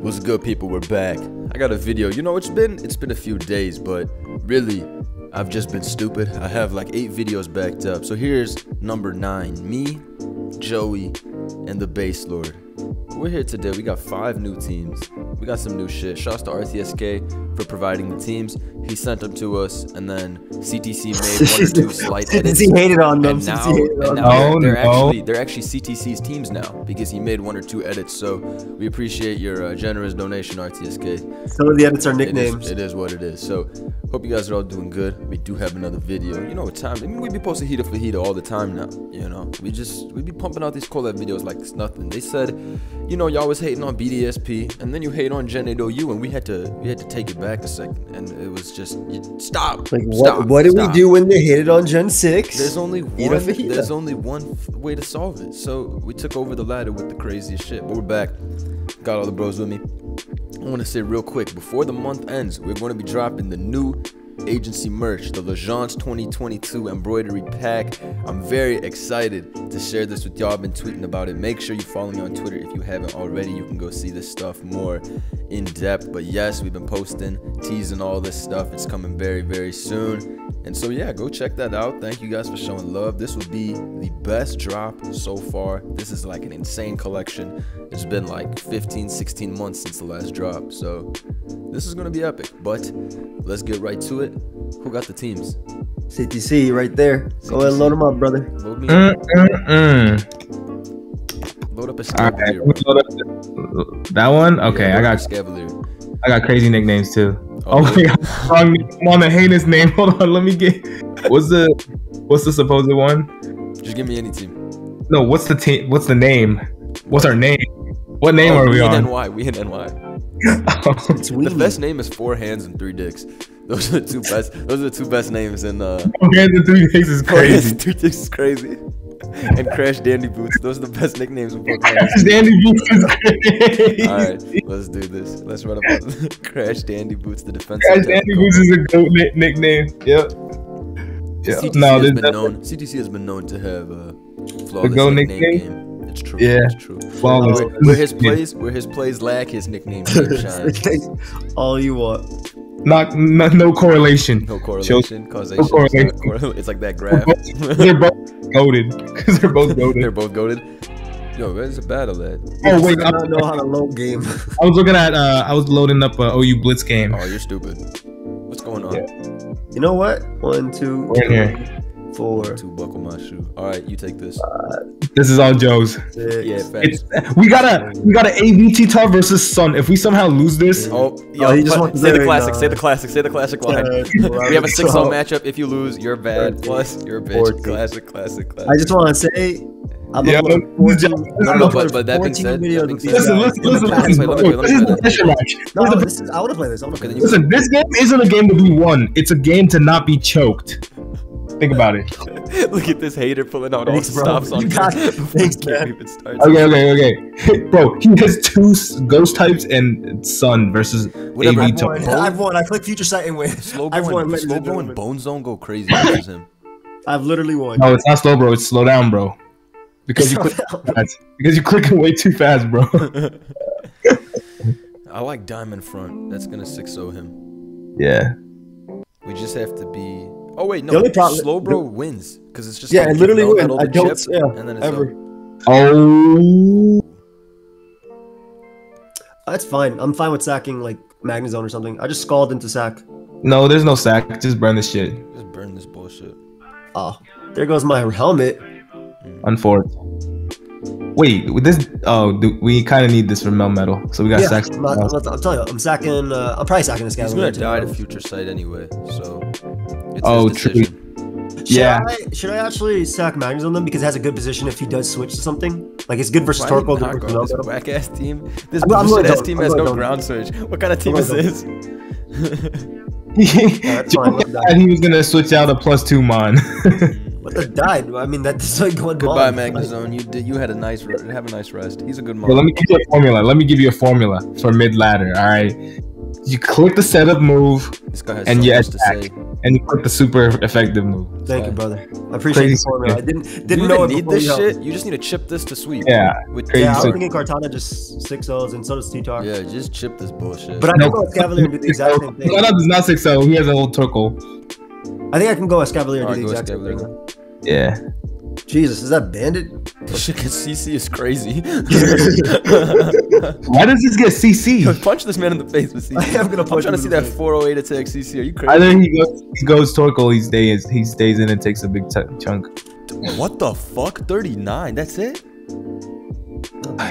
What's good, people? We're back. I got a video. You know, it's been it's been a few days, but really, I've just been stupid. I have like eight videos backed up. So here's number nine. Me, Joey, and the Base Lord. We're here today. We got five new teams. We got some new shit. Shouts to RTSK for providing the teams. He sent them to us, and then CTC made one or two slight edits. CTC hated on them. And now, and on now them. they're, they're no. actually they're actually CTC's teams now because he made one or two edits. So we appreciate your uh, generous donation, RTSK. Some of the edits are nicknames. it is what it is. So hope you guys are all doing good. We do have another video. You know what time? I mean, we be posting Heater for Heater all the time now. You know, we just we be pumping out these collab videos like it's nothing. They said, you know, y'all was hating on BDSP, and then you hate on Gen 8OU, and we had to we had to take it back a second, and it was just you- stop. Like what? stop, what did we do when they hit it on Gen Six? There's only one. There's only one f- way to solve it. So we took over the ladder with the craziest shit. But we're back. Got all the bros with me. I want to say real quick before the month ends, we're going to be dropping the new agency merch, the Legence 2022 embroidery pack. I'm very excited to share this with y'all. I've been tweeting about it. Make sure you follow me on Twitter if you haven't already. You can go see this stuff more in depth. But yes, we've been posting, teasing all this stuff. It's coming very, very soon. And so yeah, go check that out. Thank you guys for showing love. This will be the best drop so far. This is like an insane collection. It's been like 15, 16 months since the last drop. So this is gonna be epic. But let's get right to it. Who got the teams? CTC right there. Go ahead and load them up, brother. Load me Mm, up. mm, mm. Load up a All right, Escavalier. let load up the- that one. Okay, Yeah, I got a Escavalier. I got crazy nicknames too. Oh, Oh, my god, wrong, I'm on the heinous name. Hold on, let me get. What's the what's the supposed one? Just give me any team. No, what's the team? What's the name? What's our name? What name Oh, are we in on? NY. We in NY. The best name is Four Hands and Three Dicks. Those are the two best. Those are the two best names in uh. Hands and three days is Four Hands crazy. and Three Dicks is crazy. And Crash Dandy Boots. Those are the best nicknames in Pokemon. Crash Dandy Boots is crazy. All right, let's do this. Let's run up Crash Dandy Boots, the defensive. Crash Dandy Boots is a goat ni- nickname. Yep. Yeah. CTC No, has this, been that- known. CTC has been known to have a flawless go nickname nickname? game. It's true. Yeah. it's true. Flawless. Where, where his plays, where his plays lack, his nickname shines. All you want. not, not no correlation. No correlation, causation. correlation. It's, not correl- it's like that graph. They're both goaded because they're both goaded. They're both goaded. Yo, there's a battle lad. Oh wait, I I, don't know how to load game. I was looking at. Uh, I was loading up a OU Blitz game. Oh, you're stupid. What's going on? Yeah. You know what? One, two, We're in three, four, To buckle my shoe. All right, you take this. This is all Joe's. six. Yeah, facts. It's, we gotta we gotta AVT tar versus Sun. If we somehow lose this, Oh, yo, Oh, you just put- want say the very classic. Say the classic. Say the classic line. Uh, we have a 6 0 matchup. If you lose, you're bad. Plus, you're a bitch. fourteen. Classic, classic, classic. I just want to say, I'm Yeah, but- 14, No, no, but- but that being said- that being said- listen, listen, listen, listen. play, let me play, let me This is play. the pressure match. No, This is the- this is, I want to play this. I want to Okay, play this. you- Listen, this game isn't a game to be won. It's a game to not be choked. Think about it. Look at this hater pulling out all the bro. stops on You got it. Thanks, man. Okay, okay, okay. Bro, he has two ghost types and Sun versus Whatever. AV I've won. I've won. I click future sight and win. Slow I've won. slow and bro and gentlemen. Bone Zone go crazy versus him. I've literally won. No, it's not slow, bro. It's slow down, bro. Because you click fast. because you're clicking way too fast, bro. I like Diamond Front. That's gonna 6 0 him. yeah. We just have to be. Oh wait, no. The only problem- Slow bro wins because it's just Yeah, like I literally no win. metal I don't. chip, Yeah, and then it's ever. up. Oh. That's fine. I'm fine with sacking like Magnezone or something. I just scald into sack. No, there's no sack. Just burn this shit. Just burn this bullshit. Oh, there goes my helmet. Unfortunate. Wait, with this. Oh, do, we kind of need this for Melmetal. So we got Yeah, sacks. I'm, not, I'm, not- I'm telling you, I'm sacking. Uh, I'm probably sacking this guy. He's gonna die to future sight anyway, so. It's Oh, true. Should Yeah. I, should I actually sack Magnus on them because it has a good position if he does switch to something? Like it's good versus Why Torkoal. Good go versus on this whack ass team? This I'm- I'm bullshit ass team I'm has no down. ground surge. What kind of team I'm is going this? that's Joe fine, I'm he was gonna switch out a plus two mon. What the died? I mean, that's like going Goodbye, on. Magnezone. You did. You had a nice. re- Have a nice rest. He's a good Well, let me give you a formula. Let me give you a formula for mid ladder. All right. You click the setup move. This guy has and so you much to attack. Say. and you put the super effective move. Thank you, brother. I appreciate Crazy the formula. I didn't didn't know even need this you helped. shit? You just need to chip this to sweep. Yeah, With crazy. Yeah, I was So- thinking Kartana just six O's and so does T-Tar. Yeah, just chip this bullshit. But I can go with Cavalier and do the exact same thing. Kartana does not six zero. He has a whole turtle. I think I can go as Cavalier and Alright, do the go exact same thing. Yeah. Jesus, is that bandit? this shit against CC is crazy. Why does this get CC? punch this man in the face with CC. I am gonna I'm punch trying to see that face. 408 attack CC. Are you crazy? Either he goes, he goes Torkoal, he stays, he stays in and takes a big t- chunk. What the fuck? 39? That's it?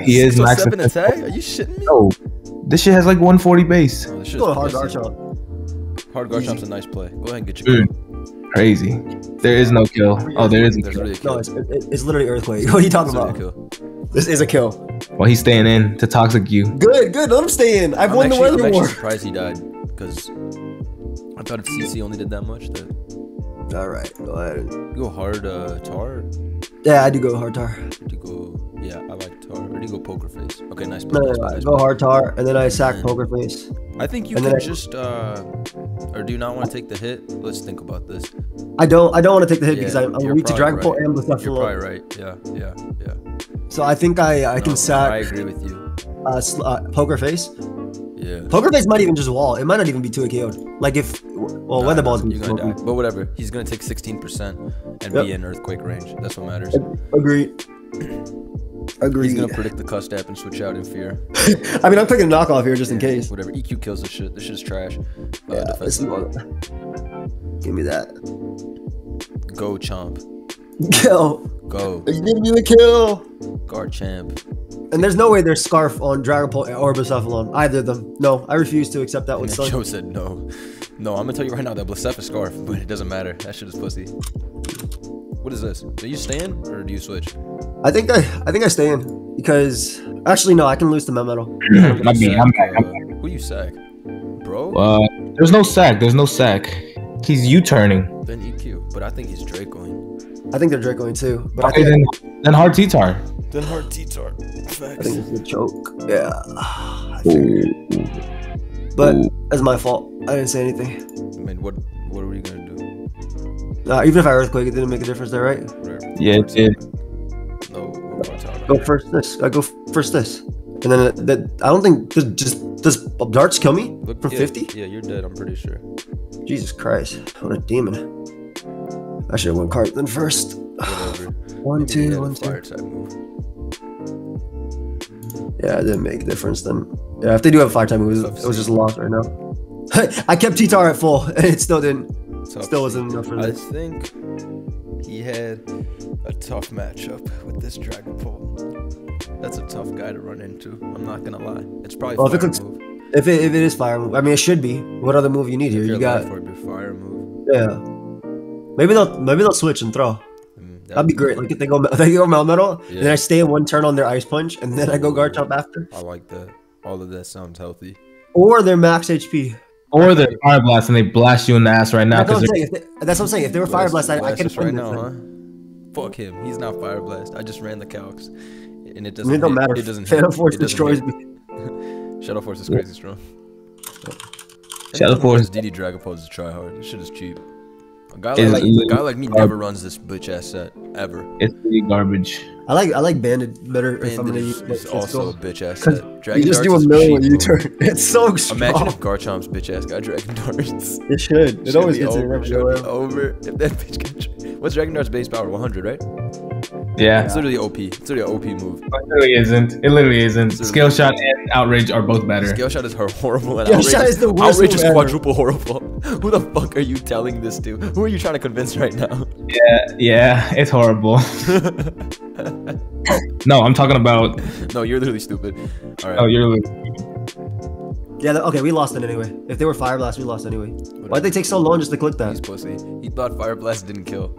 He is max. 607 attack? Are you shitting me? No, this shit has like 140 base. Oh, this shit's Go hard guard shot. Hard Garchomp's a nice play. Go ahead and get your Dude, crazy. There is no kill. Oh, there is a There's kill. really a kill. No, it's, it, it's literally earthquake. What are you talking There's about? really a kill. This is a kill. Well, he's staying in to toxic you. Good, good. Let him stay in. I've I'm won the actually, I'm weather actually war. surprised he died because I thought if CC only did that much, that All right, go ahead. you go hard uh, tar. Yeah, I do go hard tar. Or do go? Yeah, I like tar. Or do you go poker face? Okay, nice No, play. no, nice no, I nice go hard tar, and then I sack Yeah. poker face. I think you and can then I- just uh, or do you not want to take the hit? Let's think about this. I don't. I don't want to take the hit because I'm, I'm you're weak to probably Dragon Ball right. and You're Buffalo. probably right. Yeah, yeah, yeah. So I think I I can sack I agree with you. Uh, sl- uh, poker face. Yeah. Poker face might even just wall. It might not even be two KO'd. Like if well, Nah, weather ball's You're gonna die. But whatever. He's gonna take 16% and Yep. be in earthquake range. That's what matters. Agreed. Agreed. He's gonna predict the cuss app and switch out in fear. I mean, I'm picking a knockoff here just in case. Whatever. EQ kills this shit. This shit is trash. Uh, Yeah, this is- Give me that. Go chomp. Kill. Go. Give me the kill. Garchomp. And there's no way there's Scarf on Dragon Ball or Blacephalon. Either of them. No, I refuse to accept that And with then Joe said no. No, I'm gonna tell you right now that Blasef is scarf, but it doesn't matter. That shit is pussy. What is this? Do you stand or do you switch? I think I I think I stay in because actually no, I can lose to Metal. My bad, I'm back, I'm Uh, who you sack? Bro? Uh, there's no sack. There's no sack. He's U-turning. Then EQ. But I think he's Dracoing. I think they're Dracoing too, but Okay, I think, then then hard T-tar. Then hard T-Tar. I Facts. think it's a choke. Yeah. I figured. But that's my fault. I didn't say anything. I mean, what what are we gonna do? Uh, even if I earthquake, it didn't make a difference there, right? Whatever. Yeah, it did. No, we're going to Go first this. I go first this, and then it, that I don't think does just does darts kill me Look, for yeah, fifty? Yeah, you're dead. I'm pretty sure. Jesus Christ, what a demon! I should have went cart then first. One Maybe he had two one two. Yeah, it didn't make a difference then. Yeah, if they do have a fire time, it was, it was just a loss right now. I kept T-Tar at full, and it still didn't. Tough Still wasn't enough for I think he had a tough matchup with this Dragon Ball. That's a tough guy to run into. I'm not gonna lie. It's probably Well, if it. If it, if it is fire move, I mean it should be. What other move you need here? You got alive for it, be fire move. yeah. Maybe they'll maybe they'll switch and throw. Mm, That'd be great. Like if they go if they go Melmetal, Yeah. then I stay in one turn on their ice punch, and then I go Garchomp after. I like that. All of that sounds healthy. Or they're max HP. Or they're fire blast and they blast you in the ass right now That's what, I'm saying. If they, that's what I'm saying. If they were fire blast, I, I Blast could us have right now, huh? Fuck him. He's not fire blast. I just ran the calcs, and it doesn't. it don't hit. matter. It doesn't. Phantom hit. Force It doesn't destroys hit. me. Shadow Force is crazy strong. Shadow Force- DD Dragon Pose is try hard. This shit is cheap. A guy Is like, a guy like me never runs this bitch ass set ever. it's really garbage. I like I like banded better if I'm Bandit gonna is, use is also a bitch ass 'Cause set. You Dragon just do a Darts is million U bro. turn. It's so strong. Imagine if Garchomp's bitch ass got Dragon Darts. it should. It Should always be gets over. it. Should be over. If that bitch got. What's Dragon Dart's base power? 100, right? Yeah, It's literally OP. It's literally an OP move. it literally isn't. It literally isn't. Literally. Scale shot and outrage are both better. Scale shot is her horrible and Scale outrage. shot is the worst outrage is quadruple horrible. Who the fuck are you telling this to? Who are you trying to convince right now? Yeah, yeah, it's horrible. no, I'm talking about. no, you're literally stupid. All right. Oh, you're. Yeah. Okay, we lost it anyway. If they were fire blast, we lost anyway. Why'd they take so long just to click that? He's that? pussy. He thought Fire Blast didn't kill.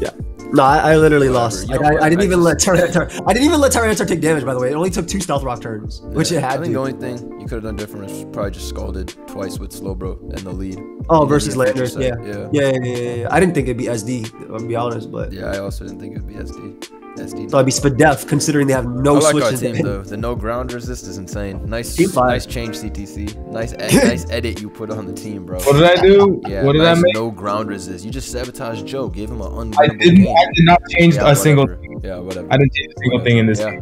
Yeah. No, I, I literally Whatever, lost. Like, I. I didn't I even let Tyranitar. I didn't even let Tyranitar take damage. By the way, it only took two stealth rock turns, which it had I think the only thing you could have done different is probably just scalded twice with Slowbro and the lead. Oh, versus didn't get Landers. feature Yeah. Yeah, yeah, yeah, yeah, yeah. I didn't think it'd be SD. I'll be honest, but Yeah. Yeah, I also didn't think it would be SD. SD. So I'd be Spadef considering they have no I like switch our in team the- though. The no ground resist is insane. Nice, nice change CTC. Nice, ed- nice edit you put on the team, bro. What did I do? Yeah, what did nice I make? no ground resist. You just sabotaged Joe. Gave him an unwinnable I didn't. game. I did not change Yeah, a single. whatever. Yeah, whatever. I didn't change a single thing in this. Yeah.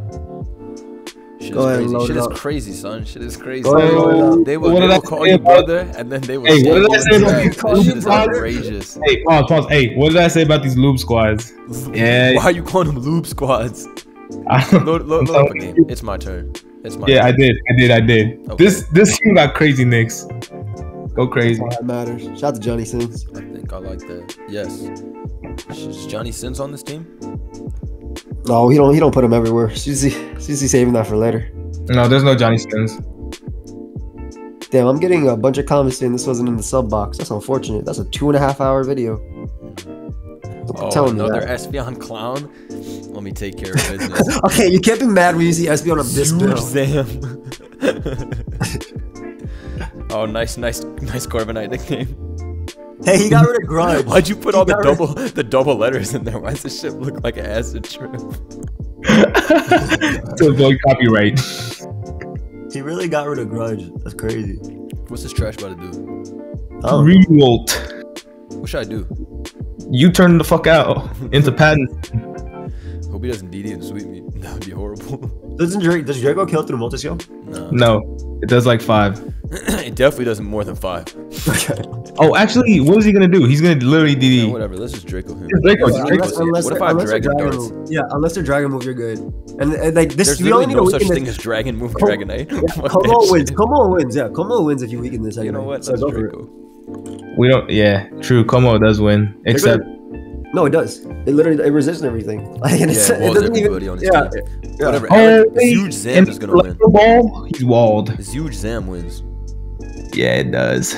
Shit Go is ahead, crazy. Shit it is up. crazy, son. Shit is crazy. Go ahead, load it So, up. They will, what they did I will call say you about- brother, and then they will. Hey, what did I say about chat. these This Call shit you is brother? outrageous. Hey, pause, pause. Hey, what did I say about these lube squads? Yeah. Why are you calling them lube squads? Load, load, load up a game. It's my turn. It's my yeah, I did. I did. I did. Okay. This this team got crazy, Knicks. Go crazy. That matters. Shout out to Johnny Sins. I think I like that. Yes. Is Johnny Sins on this team? No, he don't. He don't put him everywhere. It's usually, it's usually saving that for later. No, there's no Johnny Skins. Damn, I'm getting a bunch of comments saying this wasn't in the sub box. That's unfortunate. That's a two and a half hour video. I'm Oh, telling another that. Espeon clown. Let me take care of business. Okay, you can't be mad when you see SB on a this Huge bill. Zam. oh, nice, nice, nice Corviknight nickname. Hey, he got rid of grudge. Why'd you put all the got rid- double the double letters in there? Why does this shit look like an acid trip? to avoid copyright. He really got rid of grudge. That's crazy. What's this trash about to do? Oh, Revolt. What should I do? You turn the fuck out into patent. Hope he doesn't DD and sweep me. That would be horrible. doesn't Drake, does Draco kill through Multiscale? no. No, it does like five. it definitely doesn't more than five. Okay. Oh, actually, what is he gonna do? He's gonna literally Yeah, whatever. Let's just Draco him. It's Draco, Let's it's see Draco. what- Unless, unless, what if I have dragon dragon move. Yeah, unless they're dragon move, you're good. And, and like this, There's we only need no to such weaken thing as dragon move Come- dragonite. Yeah, Como wins. shit. Como wins. Yeah, Como wins if you weaken this. Anyway. You know what? So Let's go. Draco. We don't. Yeah, true. Como does win, They're except gonna- no, it does. It literally it resists everything. Like, and it's, Yeah, it doesn't even. on his Yeah, yeah. Whatever. oh, Aaron, wait, Huge Zam is gonna win. Electro Ball, he's walled. This huge Zam wins. Yeah, it does.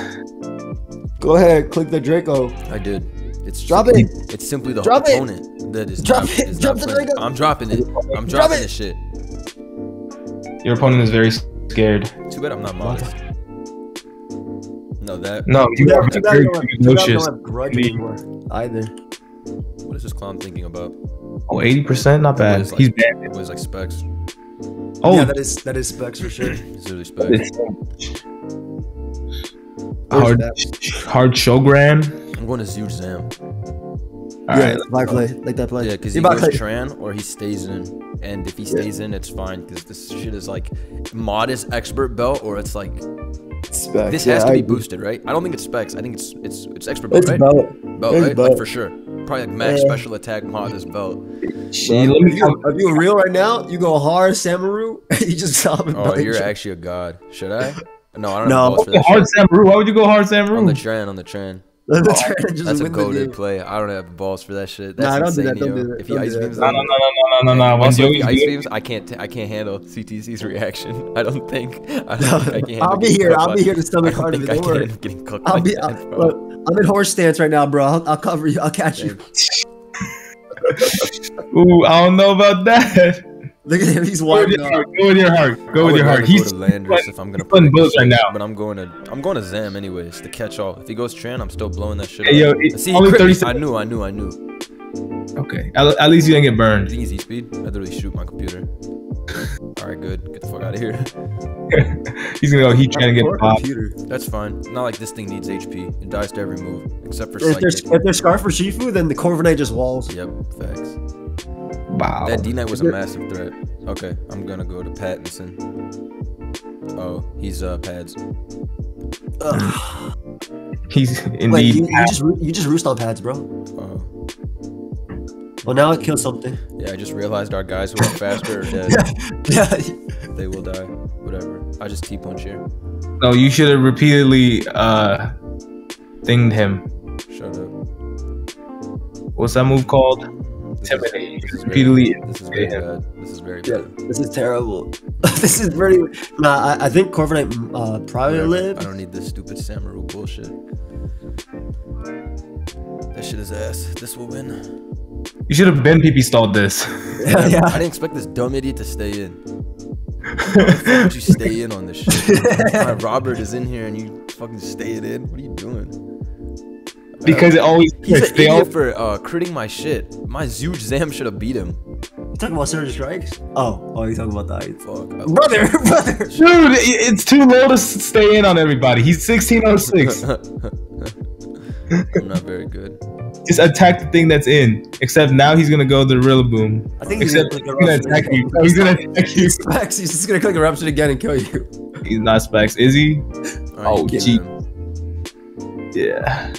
Go ahead, click the Draco. I did. It's Drop simply- it. It's simply the Drop it. opponent that is Drop not. it. Is Drop not the playing. Draco. I'm dropping it. I'm Drop dropping it. this shit. Your opponent is very scared. Too bad I'm not modest. No, that. No, you Too are bad- very you have- too bad you precocious. don't have grudge anymore either. What is this clown thinking about? Oh, 80%? Not bad. is, like- He's bad. What is like specs? Oh, yeah, that is that is specs for sure. It's literally specs. It's hard, hard showgram. I'm going to huge Zam. All yeah, right. by play like that play. Yeah, because he about goes to- Tran or he stays in. And if he stays in, it's fine because this shit is like modest expert belt or it's like specs. this yeah, has to I be agree. boosted, right? I don't think it's specs. I think it's it's it's expert belt, It's right? belt. Belt, it's right? belt. Like for sure. Probably like max Yeah. special attack modest belt. Gee, let me If you, if you real right now, you go hard Samaru. you just stop and Oh, belt you're actually a god. Should I? No, I don't No. have balls hard shit. Samaru. Why would you go hard On the Samaru? Tran, on the Tran. Let's try just That's a win goaded play. I don't have balls for that shit. Nah, That's don't do insane, that, don't yo. do that, If he don't ice do that. beams, No, no, no, no, no, no, no, no. When Also, Joey's ice good- beams, I can't. T- I can't handle CTC's reaction. I don't think. I, don't think I can handle I'll be here. I'll be here to stomach I don't of think it. I Don't worry. getting cooked I'll like be. that, I'll, bro. look, I'm in horse stance right now, bro. I'll, I'll cover you. I'll catch you. Ooh, I don't know about that. Look at him. He's Go wide with your up. heart. Go with your heart. Go I with your heart. He's go to Landers if I'm gonna putting predict bullets right now. But I'm going to I'm going to Zam anyways to catch all. If he goes Tran, I'm still blowing that shit. Hey, yo, up. See, only crit 30 me. I knew, I knew, I knew. okay. At, at least you didn't get burned. Easy speed. I literally shoot my computer. All right, good. Get the fuck out of here. He's gonna go. Heat trying to get Poor popped. computer. That's fine. Not like this thing needs HP. It dies to every move except for If there's psychic. if there's Scarf for Shifu, then the Corviknight just walls. Yep, facts. Wow. That D Knight was a massive threat. Okay, I'm gonna go to Pattinson. Oh, he's uh pads. He's Wait, indeed. you, you just roo- you just roost on pads, bro. Oh, Well, now it kills something. yeah. I just realized our guys who are faster are dead. yeah. they will die. Whatever. I just T punch here. no, you should have repeatedly uh thinged him. Shut up. What's that move called? This is- This is Repeatedly. very, this is very Yeah. bad. This is very Yeah, bad. this is terrible. this is pretty. Nah, I, I think Corviknight uh, probably Whatever. lived. I don't need this stupid Samaru bullshit. That shit is ass. This will win. You should have been PP stalled this. Yeah, I didn't expect this dumb idiot to stay in. Why the fuck would you stay in on this shit? My Robert is in here and you fucking stay it in. What are you doing? Because it always He's clicks. an They all, for uh, critting my shit. My huge Zam should have beat him. You talking about Surge Strikes? Oh, oh, you talking about the height. Fuck. Brother, brother. Dude, it's too low to stay in on everybody. He's 1606. I'm not very good. Just attack the thing that's in. Except now he's gonna go the Rillaboom. I think he's Except gonna he's gonna attack you. eruption. He's gonna attack you. Specs, he's just gonna click eruption again and kill you. He's not specs, is he? All right, Oh, gee. man. Yeah.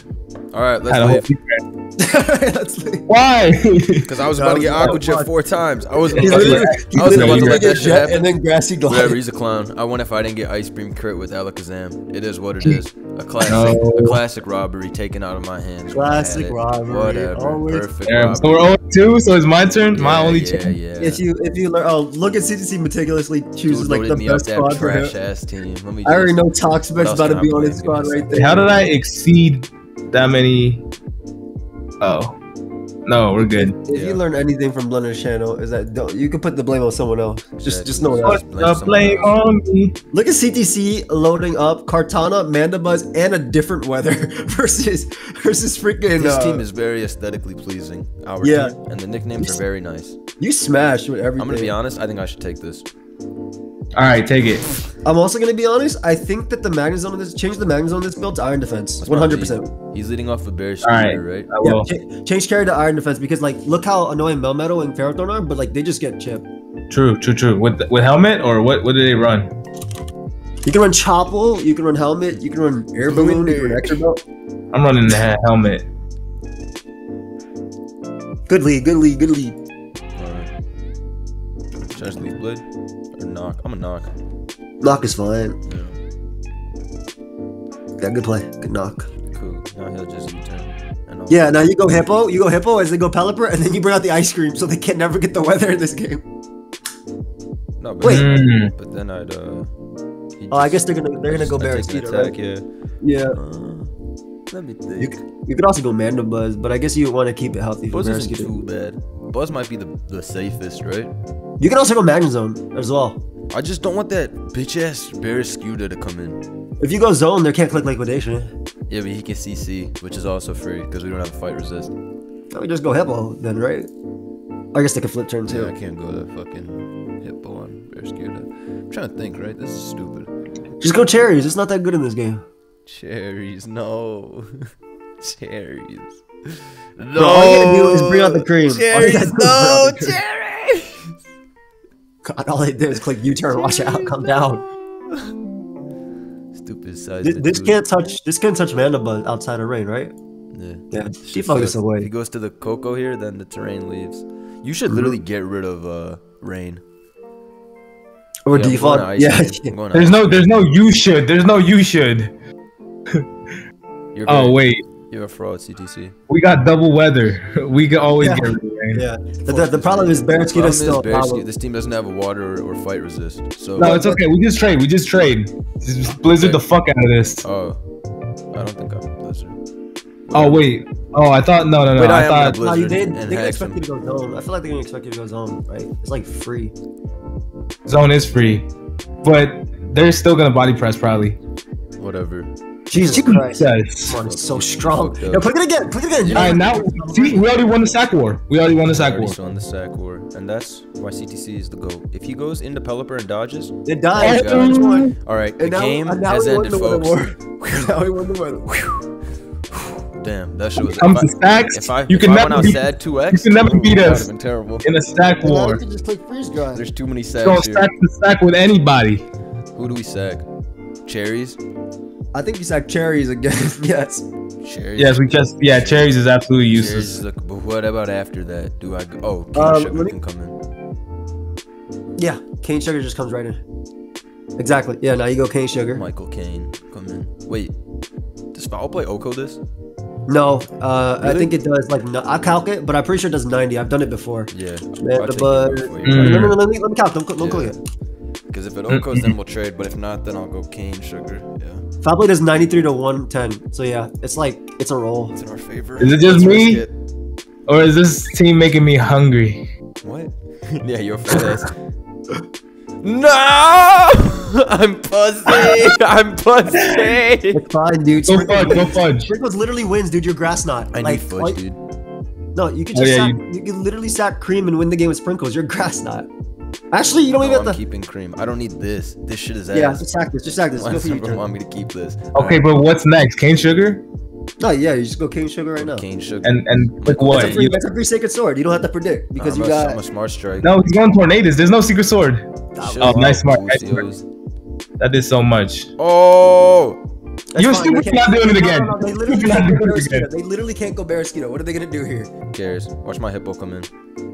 All right, let's whole leave. secret. That's like, Why? Because I was about to get No, Aqua no, Jet four times. I wasn't about to literally, let, I wasn't about to let that shit happen. and then grassy glide. Whatever, he's a clown. I won if I didn't get Ice Beam crit with Alakazam. It is what it is. A classic, No. a classic robbery taken out of my hands. when I had Classic robbery, Whatever, always. perfect Yeah, so we're 0 2, so it's my turn. my only yeah, chance. yeah. If you if you learn, oh look at CTC meticulously chooses Dude like the me best that squad for him. ass team. Let me I already know Toxapex about to be on his squad Give me a right there. How did I exceed that many? Oh. No, we're good. If Yeah. you learn anything from Blunder's channel, is that don't, you can put the blame on someone else. Just Yeah, just know just- that. Put blame the blame else. on me. Look at CTC loading up Kartana, Mandibuzz, and a different weather versus versus freaking. This uh, team is very aesthetically pleasing. Our Yeah. team, and the nicknames are very nice. you smashed with everything. I'm gonna be honest. I think I should take this. All right, take it. I'm also gonna be honest. I think that the Magnezone of this change the Magnezone of this build to Iron Defense. That's 100. percent. He's leading off with Bear All Scooter, right. right? I Yeah, will. cha- change carry to Iron Defense because like look how annoying Melmetal and Ferrothorn are, but like they just get chipped. True, true, true. With with helmet or what? What do they run? You can run Chopple, you can run Helmet, you can run Air Balloon, you can run Expert Belt. I'm running the helmet. Good lead, good lead, good lead. Alright. Should I just leave Blade? Or knock? I'm a knock. Knock is fine. Yeah. Yeah, good play, good knock. Cool. Now he'll just U-turn. Yeah, now you go Hippo, you go Hippo as they go Pelipper, and then you bring out the ice cream so they can never get the weather in this game. No, but, Wait. Mm. but then I'd uh. he'd Oh, I guess they're gonna they're gonna go start taking right? Yeah. Yeah. Uh, let me You, think. c- you could also go Mandibuzz, but I guess you want to keep it healthy Buzz isn't too bad. Buzz might be the, the safest, right? You can also go Magnezone as well. I just don't want that bitch ass Bear Barraskewda to come in. If you go Zone, they can't click Liquidation. Yeah, but he can CC, which is also free because we don't have fight resist. I would just go Hippo then, right? I guess they could flip turn Yeah, I can't go to fucking Hippo on Barraskewda. I'm trying to think, right? This is stupid. Just go Cherries. It's not that good in this game. Cherries, no. Cherries. No. Bro, all you gotta do is bring out the cream. Cherries, gotta do is bring no, cherries. God, all they did is click U-turn, watch out, come down. Stupid size. This, this can't touch. This can't touch Mandibuzz outside of rain, right? Yeah. Yeah, she he focus goes- If away. he goes to the Coco here, then the terrain leaves. You should Mm-hmm. literally get rid of uh rain. Or Yeah, default. Yeah. cream. I'm going to There's no, there's no you should. There's no you should. You're Oh wait, You're a fraud, CTC. we got double weather. We can always Yeah. get rid of rain. Yeah. The, the, the problem is Problem Barraskewda is still a this team doesn't have a water or, or fight resist. So No, it's okay. We just trade. We just trade. Just blizzard the fuck out of this. Oh, I don't think I'm a blizzard. Oh wait. Oh, I thought no, no, no. Wait, I I am thought No, you did. and They didn't Hex expect him. you to go zone. I feel like they're gonna expect you to go zone, right? It's like free. zone is free, but they're still gonna body press probably. Whatever. Jesus Christ. Yes. Come on, it's so strong. Fucked up. Yo, click it again. Click it again. All right, now see, we already won the sack war. We already won the sack war. still in the sack war, and that's why CTC is the goat. If he goes into Pelipper and dodges, It died. Oh, God. Which one? all right, the now, game now has we won ended, the weather folks. war. now we won the weather. Damn, that shit was. Comes if to I- stacks, If I, you can I never went out beat- sad 2x, you can never beat us. been terrible. in a stack And war. just click freeze drive. There's too many Go sags here. stack to stack with anybody. Who do we sack? Cherries? I think you said cherries again. yes. Cherries? Yes, we just yeah. Cherries is absolutely useless. is like, but what about after that? Do I go? Oh, King Um, Sugar me- can come in. Yeah. Cane sugar just comes right in. Exactly. Yeah. Now you go cane sugar. Michael Kane, come in. Wait, does Foul play Oko this? No. Uh, I think it does like no, I calc it, but I'm pretty sure it does 90. I've done it before. Yeah. Man, I'll the take before Mm. No, no, no, let me, let me count. Don't, don't click Yeah. it. Because if it Okos, then we'll trade. But if not, then I'll go cane Sugar. Yeah, Foul play does 93 to 110. So yeah, it's like it's a roll. it's in our favor. Is it just Let's me? it. Or is this team making me hungry? What? yeah, you're fat ass. No! I'm pussy! I'm pussy! It's fine, dude. Go fudge, go fudge. Sprinkles literally wins, dude. Your grass knot. I like, need fudge, like- dude. No, you could Oh, just yeah, sack, you... could literally sack cream and win the game with sprinkles. You're grass not. Actually, you don't No, even I'm have to. keeping cream. I don't need this. This shit is ass. Yeah, just sack this. Just sack this. Why Go does for your everyone want me to keep this? Okay, but what's next? Cane sugar No, yeah, you just go king sugar right now. cane sugar. and and like That's what? a, free, You- that's a free sacred sword. You don't have to predict because I'm you got. I'm a smart strike. no, he's going tornadoes. There's no secret sword. Oh, nice smart, nice smart. That did so much. Oh, That's You're fine, stupid for can't- doing it no, no, again. no, they literally can't go doing it Barraskewda. again. They literally can't go Barraskewda. What are they gonna do here? who cares? Watch my hippo come in.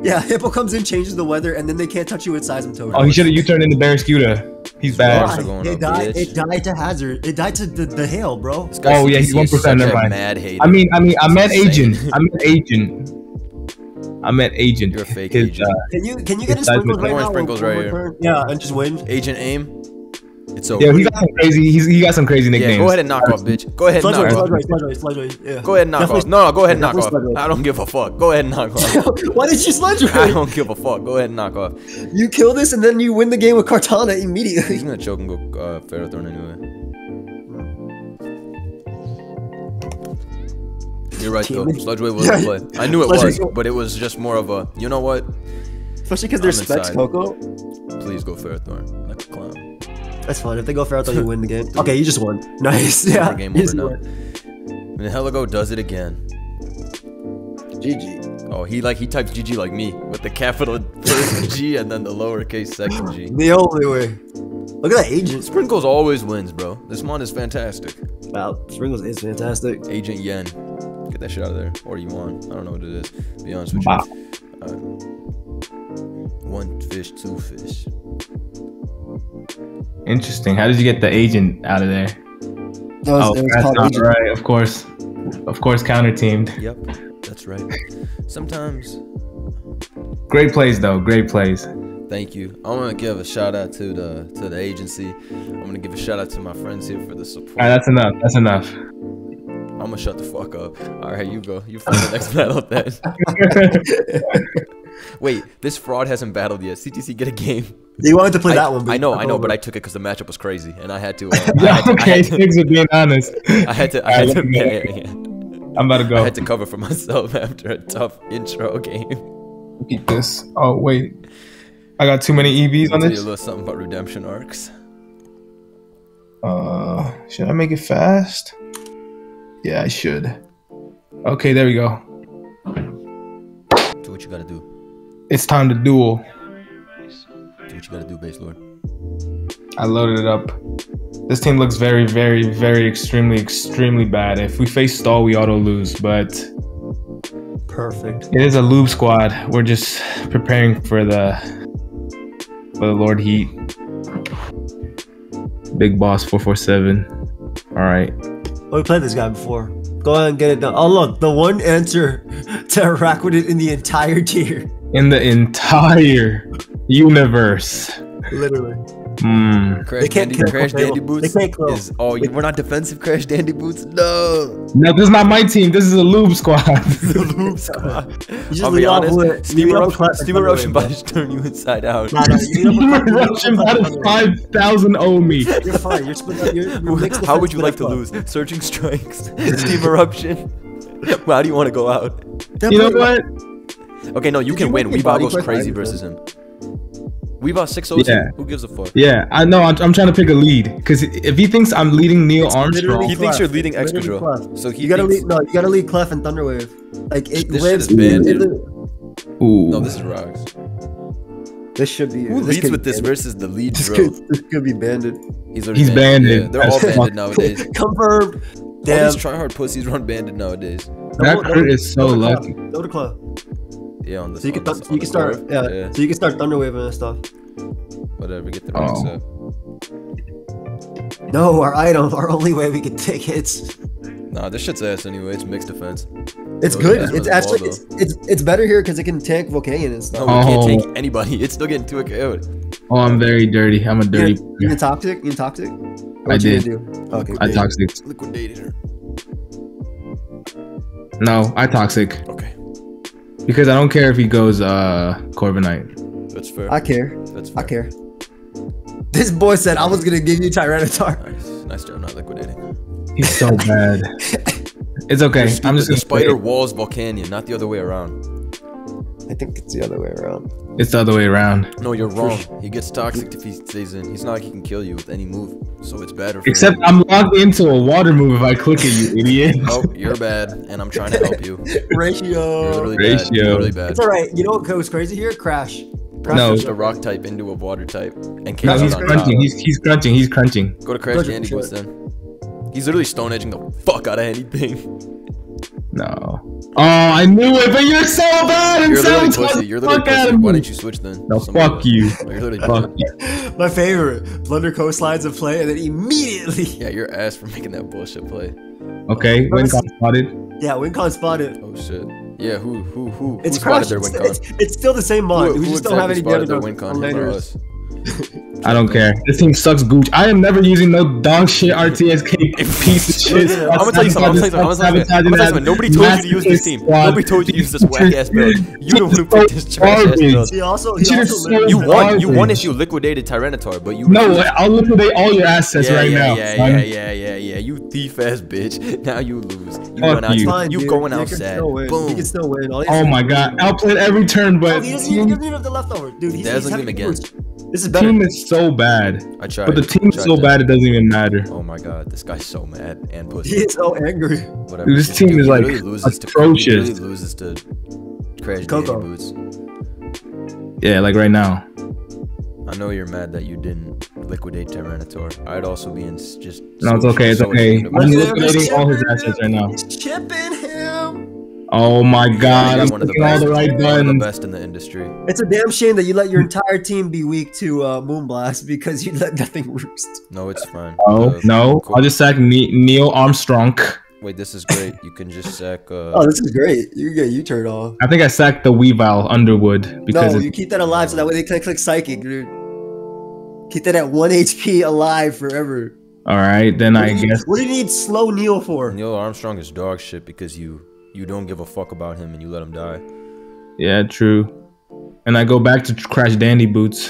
Yeah, Hippo comes in, changes the weather, and then they can't touch you with Seismitoad. Oh, he should have U-turned into Barraskewda. He's bad. Stars going it up, died. It died to hazard. It died to the, the hail, bro. This guy Oh, yeah, he's 1%, never mind. Mad hater. I mean, I mean, I It's meant insane. agent. I meant agent. I meant agent. You're a fake His, agent. uh, Can you can you get in sprinkles right now? sprinkles right here. turn? Yeah, and just win. Agent aim. It's over. yeah, he got some crazy. He's, he got some crazy nicknames. Yeah, go ahead and knock off, bitch. Go ahead and Sludge knock off. Sludge Ray, Sludge Ray, Sludge Yeah. Go ahead and knock Definitely- off. No, no, go ahead and knock off. I don't give a fuck. Go ahead and knock off. Why did you Sludge I don't give a fuck. Go ahead and knock off. You kill this and then you win the game with Kartana He's immediately. gonna choke and go uh, Ferrothorn anyway. You're right though. Damn it. Sludge Wave was a play. I knew it was, but it was just more of a. You know what? Especially because they're I'm specs. Coco. Please go Ferrothorn like a clown. That's fine. If they go fair, I thought you win the game. Okay, you just won. Nice. Yeah. Game over now. And Heligo does it again. GG. Oh, he like he types GG like me with the capital first G and then the lowercase second G. The only way. Look at that agent. Sprinkles always wins, bro. This mon is fantastic. Wow, Sprinkles is fantastic. Agent Yen. Get that shit out of there. Or you want. I don't know what it is. Be honest with Wow. you. Uh, one fish, two fish. Interesting. How did you get the agent out of there? That was, Oh, it was that's not agent. right. Of course, of course, counter teamed. Yep, that's right. Sometimes, Great plays though. Great plays. thank you. I want to give a shout out to the to the agency. I'm gonna give a shout out to my friends here for the support. All right, that's enough. That's enough. I'm gonna shut the fuck up. All right, you go. You find the next battle then. Wait, this fraud hasn't battled yet. CTC get a game. You wanted to play I, that one. but I know, I know, over. but I took it because the matchup was crazy, and I had to. Uh, I had to, okay, I had to, thanks for being honest. I had to, I had to, yeah, yeah, yeah. I'm about to go. I had to cover for myself after a tough intro game. Eat this. Oh wait, I got too many EVs on Tell you a this. little something about redemption arcs. Uh, should I make it fast? Yeah, I should. Okay, there we go. Do what you gotta do. It's time to duel. Do what you gotta do, base lord. I loaded it up. This team looks very, very, very extremely, extremely bad. If we face stall, we auto lose, but Perfect. it is a lube squad. We're just preparing for the for the Lord Heat. Big boss 447. Alright. Oh, we played this guy before. Go ahead and get it done. Oh, look, the one answer to Araquanid in the entire tier. In the entire universe. Literally. Hmm. Crash can't Dandy, Crash Dandy Boots They can't kill. is oh, you, we're not defensive Crash Dandy Boots. No, No, this is not my team. This is a lube squad. the loop squad. just I'll lead be off honest. with- Steam lead eruption, classic steam Thunder eruption, Wave, just turn you inside out. Nah, nah, you lead off with classic- Russian that is 5,000 owe me. You're fine. You're split up. You're, you're How would you like to lose? Surging strikes, steam eruption. Well, How do you want to go out? You know what? Okay, no, you Did can you win. make your Weebot goes crazy versus him. Weebot 6 0 Yeah. Who gives a fuck? Yeah, I know. I'm, I'm trying to pick a lead because if he thinks I'm leading Neil It's Armstrong, literally He thinks you're leading It's literally Excadrill. So he You gotta thinks- lead. No, you gotta lead Clef and Thunderwave. Like it This lives. shit is banned, dude. ooh, No, this is rocks. This should be. Who this leads with this banned. versus the lead This drill? could, this could be banded. He's, already He's banned. banded. Yeah, they're all banded nowadays. Confirmed. All these tryhard pussies run banded nowadays. that Double- crit is so lucky. Clef. Double Clef. Yeah, on this. So you can, on th- this- you can start. curve. Yeah. So you can start Thunderwave and stuff. Whatever, get the Oh. up. No, our item, our only way we can take hits. Nah, this shit's ass anyway. It's mixed defense. It's Oh, good. that's It's actually it's it's, it's it's better here because it can tank Volcanion and No, stuff. we can't Oh. take anybody. It's still getting 2 KO'd. Oh, I'm very dirty. I'm a You dirty. you in toxic? You in toxic? What I you did. gonna do? Okay. I good. toxic. Liquidated her. No, I toxic Okay, because I don't care if he goes uh Corviknight. that's fair. I care. that's fair. I care. This boy said I was gonna give you Tyranitar. Nice. Nice job not liquidating. He's so bad. It's okay. I'm just the gonna spider spider. walls Volcanion, not the other way around. I think it's the other way around. It's the other way around. No, you're wrong. He gets toxic if he stays in. He's not like he can kill you with any move, so it's better for Except him. I'm logged into a water move if I click it, you idiot. Oh, you're bad, and I'm trying to help you. You're Ratio. bad. You're Ratio. literally bad. It's all right. You know what goes crazy here? Crash. Crash No. Switch a rock type into a water type, and No, he's crunching. He's he's crunching. He's crunching. Go to Crash Go to Dandy Sure. Then. He's literally stone edging the fuck out of anything. No. Oh, I knew it, but you're so bad. and You're literally sounds pussy. You're literally fuck out pussy. of Why me. didn't you switch then? No, Somebody fuck you. No, you're literally Fuck you. My favorite. Blunder coastlines of play, and then immediately. Yeah, you're ass for making that bullshit play. Okay, win got spotted. Yeah, WinCon spotted. Oh shit. Yeah, who who who It's who spotted Crash. their It's, it's, it's still the same mod. Who, we who just don't have any exactly other spotted their win con? later. Us. I don't care. This team sucks gooch. I am never using no dog shit RTSK piece of shit. I'm I'm gonna tell you something. I'm gonna tell you something. I'm gonna tell you something. I'm gonna tell you something. Nobody told you to use this team. Nobody told you to use this whack ass build. You the one who picked this trash ass build. He also, he also is so literally- You won. You won if you liquidated Tyranitar, but you No, I'll liquidate all your assets yeah, right yeah, now. yeah, son. yeah, yeah, yeah, yeah. You thief ass bitch. Now you lose. You Fuck went out. you. Fine, You dude. going He out can sad. still win. He can still win. All he oh has Oh to my do- god, outplayed every turn, Oh, but he doesn't, he team, doesn't even have the leftover, dude. He's, Dazzling he's him having again. This is better. team is so bad. I tried. But the team is so that. bad it doesn't even matter. Oh my god, this guy's so mad and pussy. He is so angry. Whatever. Dude, this He- team he is, like, literally loses to- he atrocious. loses to Crash Coco. Boots. Yeah, like right now. I know you're mad that you didn't liquidate Tyranitar. I'd also be in just. No, it's okay, it's so okay. ashamed of I'm liquidating all his assets right now. He's chipping him. Oh my god, You're I'm one of the clicking all best. the right One of the best in the industry. It's a damn shame that you let your entire team be weak to uh, Moonblast because you let nothing roost. No, it's fine. Oh Uh, no, cool. I'll just sack Ne- Neil Armstrong. Wait, this is great. You can just sack. Uh, Oh, this is great. You get you turn off. I think I sacked the Weavile Underwood because no, it's you keep that alive so that way they can click psychic, dude. Keep that at one HP alive forever. all right. Then What I do you- guess What do you need slow Neil for? Neil Armstrong is dog shit because you you don't give a fuck about him and you let him die. yeah, true. And I go back to Crash Dandy Boots.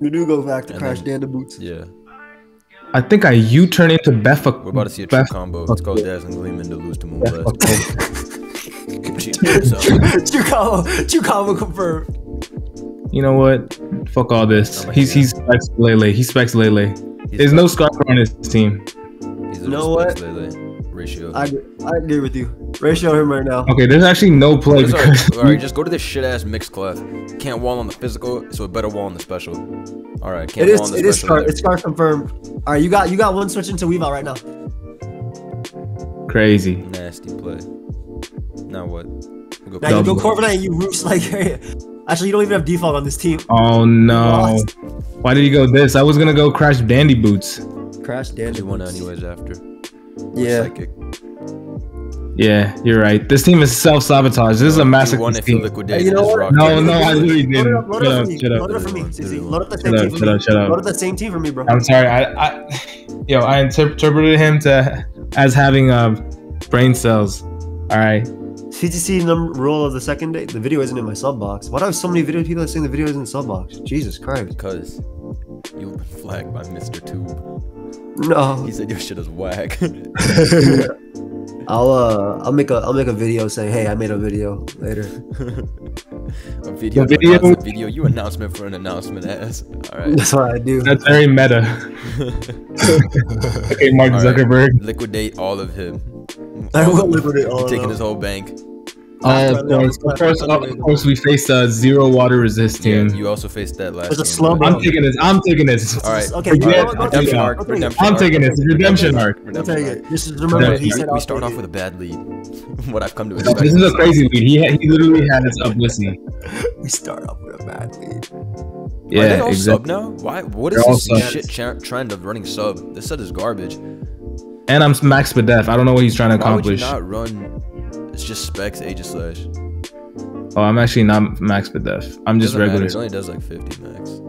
You do go back to And Crash then- Danda Boots. Yeah, I think I U-turn into Beffa. we're about to see a true Bef- combo. It's called Dazzling Gleeman to lose to Moonblast. Beffa- Cheat yourself. Chukama, Chukama confirmed. You know what? Fuck all this. He's he's specs Lele. He specs Lele. He's There's no Scarper on his team. He's a You know what? Lele ratio. I, I agree with you. Ratio him right now. Okay, there's actually no play It's because alright, alright, just go to this shit ass mixed clef. Can't wall on the physical, so it better wall on the special. Alright, can't It wall on is. the It is special. Scar. either. It's Scar confirmed. All right, you got you got one switch into Weavile right now. crazy. Nasty play. Now what? We go Now you go Double. Corviknight and you roost like. Actually, you don't even have default on this team. Oh no. Why did he go this? I was gonna go Crash Dandy Boots. Crash Dandy. You won anyways after. Yeah. Psychic. Yeah, you're right. This team is self-sabotage. This is a You if you team. liquidated You know what? No, no, I literally didn't. load Shut it up up, for me. shut up. Load it up for me. Shut up, CC. shut Load up the Shut same up, team for shut me. up, shut up. Load up the same team for me, bro. I'm sorry. I, I, yo, I interpreted him to as having uh, brain cells. All right. CTC number roll of the second day. The video isn't in my sub box. Why do I have so many video people that saying the video isn't in the sub box? Jesus Christ. Because you've been flagged by Mr. Tube. No. He said your shit is whack. I'll uh I'll make a I'll make a video saying hey I made a video later. a video, The to video- a video. You announcement for an announcement ass. Alright. That's what I do. That's very meta. okay, Mark All right. Zuckerberg. Liquidate all of him. I will liquidate all of him. Taking his whole bank. Oh, of course, of course, of course, we face a uh, zero water resist team. Yeah, you also faced that last There's a game, slump I'm taking this. I'm taking this. All right. Okay, Forget you know it. I'm take Redemption arc. Go take it. Redemption I'm arc. taking this. Redemption arc. Go Redemption take arc. it. Just remember Yeah, he We, said we start off with a bad lead. what I've come to No, expect. this is a crazy lead. He he literally had us up listening. We start off with a bad lead. Are they Yeah, all exactly. sub now? Why? What is They're this shit cha- trend of running sub? This set is garbage. And I'm max Def. I don't know what he's trying to Why would you accomplish. not run? It's just specs Aegislash. Oh, I'm actually not max Def. I'm just Doesn't matter, regular. It only does like 50 max.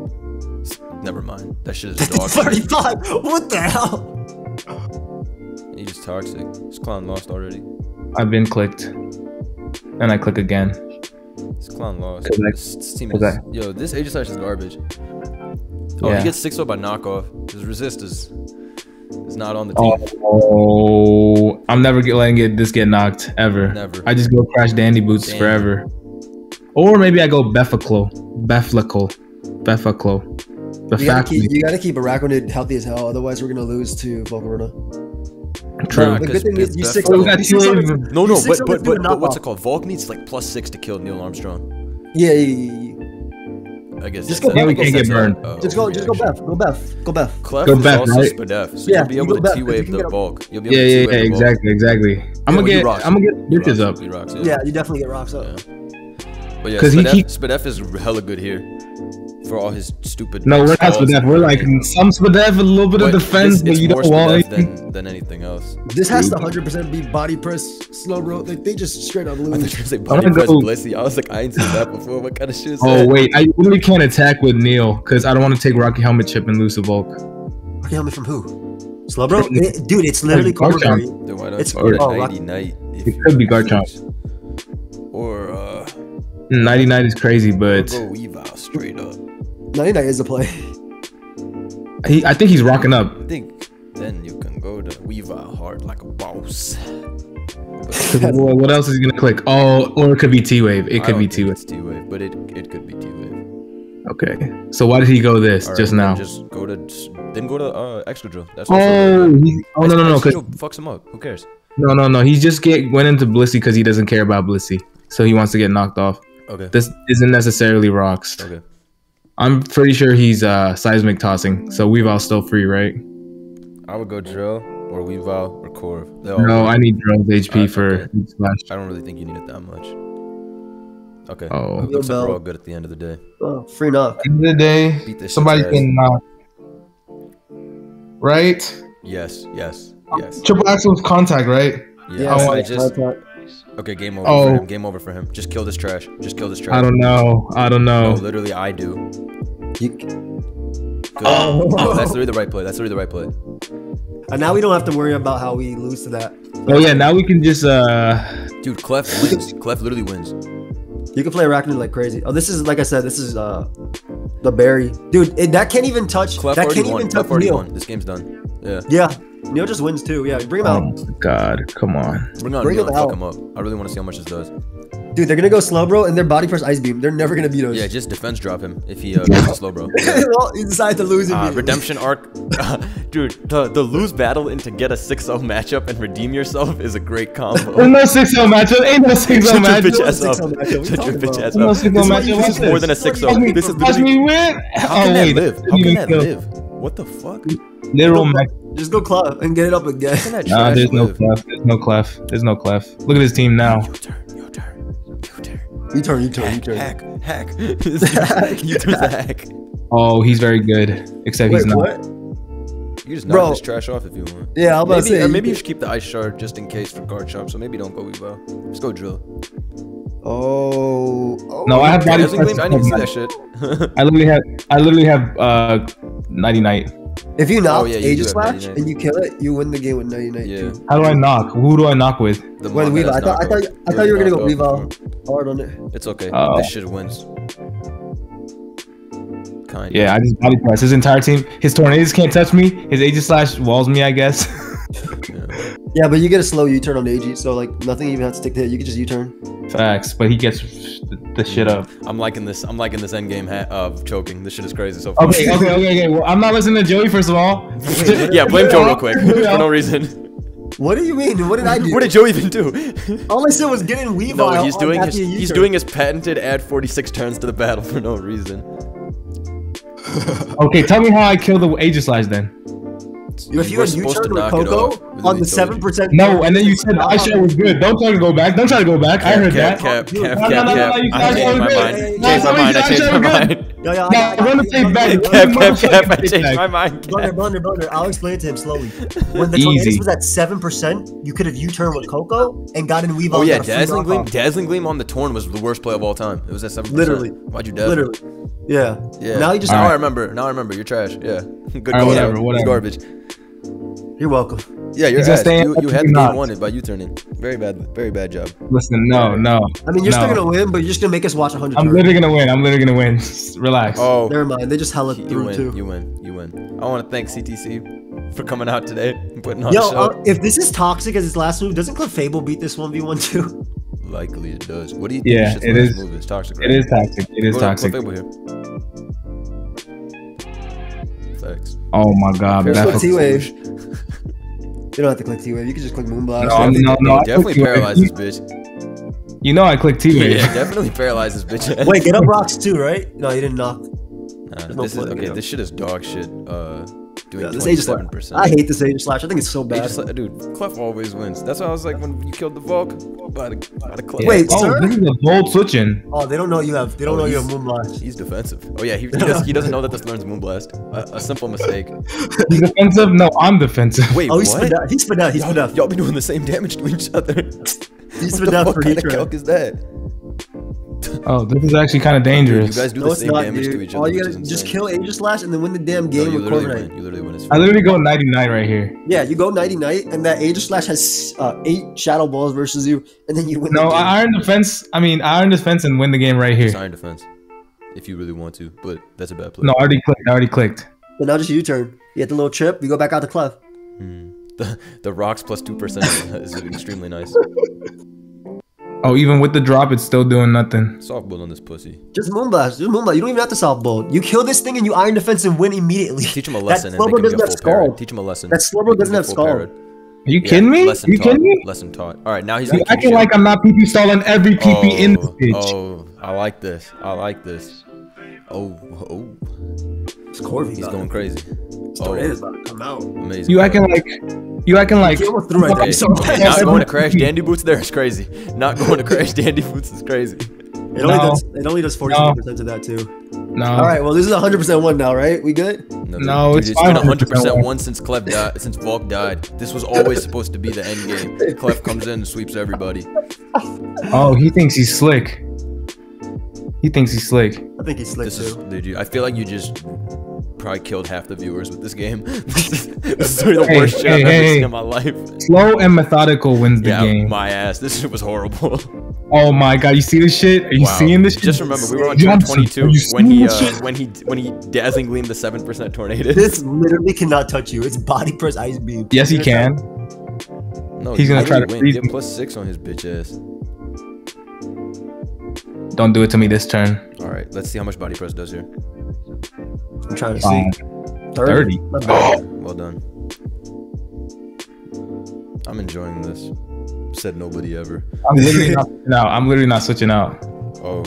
Never mind. That shit is dog. shit. 35. What the hell? He's just toxic. This clown lost already. I've been clicked, and I click again. This clown lost. I- This, team is. Yo, this Aegislash is garbage. Oh, Yeah. he gets 6 0 by knockoff. His resist is. It's not on the oh, team. Oh, I'm never letting it this get knocked ever. Never. I just go crash Dandy Boots Damn. forever. Or maybe I go Befaclo. Befaclo. Befaclo. You gotta, keep, Befaclo. you gotta keep Araquanid healthy as hell, otherwise we're gonna lose to Volcarona. True. The good thing is you Bef- six. Oh, got two on of the- them. No, no, but but but, but what's it called? Volk needs like plus six to kill Neil Armstrong. Yeah, yeah, yeah, yeah. I guess. Just go it. Bef. I guess Yeah, we can't get burned. a Just go, just go. Beth, go Beth, go Beth. Clef Go is Beth, also right? Spadef, so Yeah, you'll be able go to Beth, 'cause you T-wave the bulk. You'll be able Yeah, to yeah, yeah, the bulk. exactly, exactly. I'm gonna get. I'm gonna get You bitches up. Yeah, you definitely get rocks up. Yeah. But yeah, 'Cause he Spadef, Spadef is hella good here for all his stupid. No, we're not stalls Spadef. We're like everything. some Spadef, a little bit of defense, this- but you don't want Spadef anything. than, than anything else. This has to 100% be body press, slow roll. Like they just straight up I thought you lose. were gonna say I'm body gonna press go- Blissey. I was like, I ain't seen that before. What kind of shit is that? Oh that? wait, I really can't attack with Neil because I don't want to take Rocky Helmet Chip and lose the Volk. Okay, help me from who? Slowbro? It- dude, it's literally Garchomp. Then why not It's- start oh, 90 night? It could be gonna Garchomp. Or uh, 99 is crazy, but go Weavile straight up. 99 is a play. he, I think he's rocking up. I think then you can go to Weavile hard like a boss. 'Cause what what else is he gonna click? Oh, or it could be T Wave. It I could don't be think T Wave. It's T-Wave, but it it could be T-Wave. Okay. So why did he go this All right, just then now? Just go to then go to uh extra drill. That's Oh, he, oh no no no! Extra 'cause- drill fucks him up. Who cares? no no no! He just get went into Blissey because he doesn't care about Blissey, so he wants to get knocked off. Okay. This isn't necessarily rocks. Okay. I'm pretty sure he's uh seismic tossing, so Weavile's still free, right? I would go drill or Weavile or Corv. They all No, good. I need Drill's HP Alright, for okay. Heat Splash. I don't really think you need it that much. Okay. Oh. Looks like we're all good at the end of the day. Oh, free knock. End of the day, Beat somebody can knock. Right? Yes, yes, yes. Triple Axel's contact, right? Yes, I I want- just okay. Game over Oh. for him. Game over for him. Just kill this trash. Just kill this trash. I don't know. I don't No, know. literally, I do. You, Good. Oh. Oh, that's literally the right play. That's literally the right play. and now we don't have to worry about how we lose to that. Oh yeah, now we can just uh Dude, Clef wins. Clef literally wins. You can play Arachnid like crazy. Oh, this is like I said. This is uh the berry, dude. It, that can't even touch. Clef that can't won. even touch already Neil. won. This game's done. Yeah. Yeah, Neil just wins too. Yeah, bring him oh out, my god, come on. Bring on Bring Neil him and fuck out. him up. I really want to see how much this does. dude. They're gonna go slow, bro, and their body press ice beam. They're never gonna beat us. Yeah, just defense drop him if he uh, goes slow, bro. well, he decided to lose. Uh, redemption arc, dude. The the lose battle into get a 6-0 matchup and redeem yourself is a great There's combo. no 6 matchup. Ain't no 6 Shut your matchup. bitch ass Six up. matchup. What you Shut your bitch about? ass No up. 6 This is- matchup. this is more than a this. 6-0. This is Watch me win. How can wait, that live? How can that live? What the fuck? Literal match. Just go club and get it up again. How can that Nah, there's no clef. There's no clef. There's no clef. Look at his team now. Your turn. Your turn. Your turn. You turn, you turn, you turn. Hack. Hack. Hack. you turn the hack. Oh, he's very good. Except Wait, he's not. what? You just knock Bro. this trash off if you want. Yeah, I'm about Maybe, to say. or maybe you should keep the ice shard just in case for Garchomp. So maybe don't go Weebo. Just go drill. Oh, oh. No, I have body Dazzling Gleam, I didn't even see that shit. I literally have. I literally have uh, 90 night. If you knock Oh, yeah, you do Aegis Slash and you kill it, you win the game with 99 yeah. too. How do I knock? Who do I knock with? The Wait, Mon Weavile. I thought, I thought, I thought you were gonna go knocked Weavile hard on it. It's okay. Oh. This shit wins. Kind. Yeah, I just body press. His entire team. His Tornadus can't touch me. His Aegislash walls me. I guess. Yeah. Yeah, but you get a slow U-turn on the AG, so like nothing even has to stick to hit. You can just U-turn. Facts, but he gets the, the shit up. I'm liking this. I'm liking this end game ha- of choking. This shit is crazy so far. Okay, okay, okay, okay. Well, I'm not listening to Joey first of all. yeah, blame Joe real quick for no reason. What do you mean? What did I do? What did Joe even do? All I said was getting Weavile. No, he's doing his, after you he's doing his patented add 46 turns to the battle for no reason. Okay, tell me how I kill the Aegislash then. If you were had supposed to U-turn with it Koko off. On the seven percent. No, and then you said I shot was good. Don't try to go back. Don't try to go back. I heard Cap, that. cap, cap, No, cap, no, no, cap. no, you I guys changed are my mind. Changed my mind. I guys changed my mind. Yo, yo, I- No, I- I- run the I- tape I- back. I- Cap, cap, cap. I Take changed back. my mind. Blunder, Cap. blunder, blunder. I'll explain it to him slowly. When the Easy. Tornadus was at seven percent, you could have U-turned with Koko and got in Weavile. Oh yeah, got dazzling gleam. Dazzling gleam on the torn was the worst play of all time. It was at seven. Literally. Why'd you dazzle? Literally. Yeah. Yeah. Now you just. Now I remember. Now I remember. You're trash. Yeah. Good Alright, call whatever, whatever. Garbage. You're welcome. Yeah, you're just gonna ass. stay You, in you had the game wanted by you turning. Very bad. Very bad job. Listen, no, no. I mean, you're no. still gonna win, but you're just gonna make us watch 100 I'm turns. literally gonna win. I'm literally gonna win. Relax. Oh. Never mind. They just hella You through win. too. You win. You win. I want to thank CTC for coming out today and putting on Yo, a show. uh, if this is toxic as his last move, doesn't Clefable beat this one v one too? Likely it does. What do you think? Yeah, this shit's it last is- Move is toxic. It right? is toxic. It is Go toxic. Clefable here. Facts. Oh my god, Click that's T wave. You don't have to click T wave. You can just click Moonblast. No, I'm- no, no, definitely clicked you. paralyze this bitch. you know I clicked T Yeah, wave. definitely paralyze this bitch. Wait, get up rocks too, right? No, you didn't knock. Nah, no this is okay. This shit is dog shit. Uh, doing Yeah, this Aegislash. I hate this Aegislash. I think it's so bad. dude. Clef always wins. That's why I was like when you killed the Volk by the by the Clef. Wait, oh, sir? this is a bold switching. Oh, they don't know you have. They don't Oh, know you have Moonblast. He's defensive. Oh yeah, he, he, does, he doesn't know that this learns Moonblast. A, a simple mistake. He's defensive. No, I'm defensive. Wait, Oh, he's what? Spadef. He's Spadef. He's Y'all, Spadef. y'all be doing the same damage to each other. He's what the Spadef fuck for kind of Heatran. calc is that? Oh, this is actually kind of dangerous. You guys do No, the same not, damage to dude. each other. All you which gotta just kill Aegislash and then win the damn No, game you with literally Corviknight. win. You literally win. It's I literally go 99 right here. Yeah, you go 90 Knight, and that Aegislash has uh, eight Shadow Balls versus you, and then you win No, the game. Iron defense. I mean, iron defense and win the game right here. Iron defense. If you really want to, but that's a bad play. No, I already clicked. I already clicked. But now just U-turn. You get the little trip, you go back out the clef. Hmm. The, the rocks plus two percent is extremely nice. Oh, even with the drop, it's still doing nothing. Soft-Boiled on this pussy. Just Moonblast. Just Moonblast. You don't even have to soft bolt. You kill this thing and you Iron Defense and win immediately. Teach him a lesson and Slowbro doesn't have full parry. Teach him a lesson. That Slowbro doesn't have full Scald. parry. Are you Yeah, kidding me? Lesson you taught. kidding me? Lesson taught. All right, now he's You gonna acting shit. like I'm not PP stalling every PP oh, in this Oh, bitch. Oh, I like this. I like this. Oh, oh, It's Corvi. he's going crazy. Tornado's Oh, about to come out. amazing. You acting like you acting like He almost threw right there. Okay, So not going to crash dandy boots there is crazy. Not going to crash dandy boots is crazy. It only No. does. It only does 47% of that too. no. All right. Well, this is 100% one now, right? We good? No, No, dude, it's it's been 100 500% one. one since Clef died, since Volk died. This was always supposed to be the end game. Clef comes in and sweeps everybody. Oh, he thinks he's slick. He thinks he's slick. I think he's slick This is, too. dude, I feel like you just probably killed half the viewers with this game. this is this is the Hey, worst shit hey, I've ever hey. seen in my life. Slow and methodical wins the Yeah, game. my ass. This shit was horrible. oh my god, you see this shit? Are you Wow. seeing this shit? Just remember, we were on Johnson, 22 when he uh, when he when he dazzling gleamed the seven percent tornado. This literally cannot touch you. It's body press ice beam. Yes, he can. No, He's gonna try to win. freeze Get plus six on his bitch ass. Don't do it to me this turn. All right, let's see how much body press does here. I'm trying to Fine. see. Um, 30. 30. Well done. I'm enjoying this. Said nobody ever. I'm literally not switching out. I'm literally not switching out. Oh,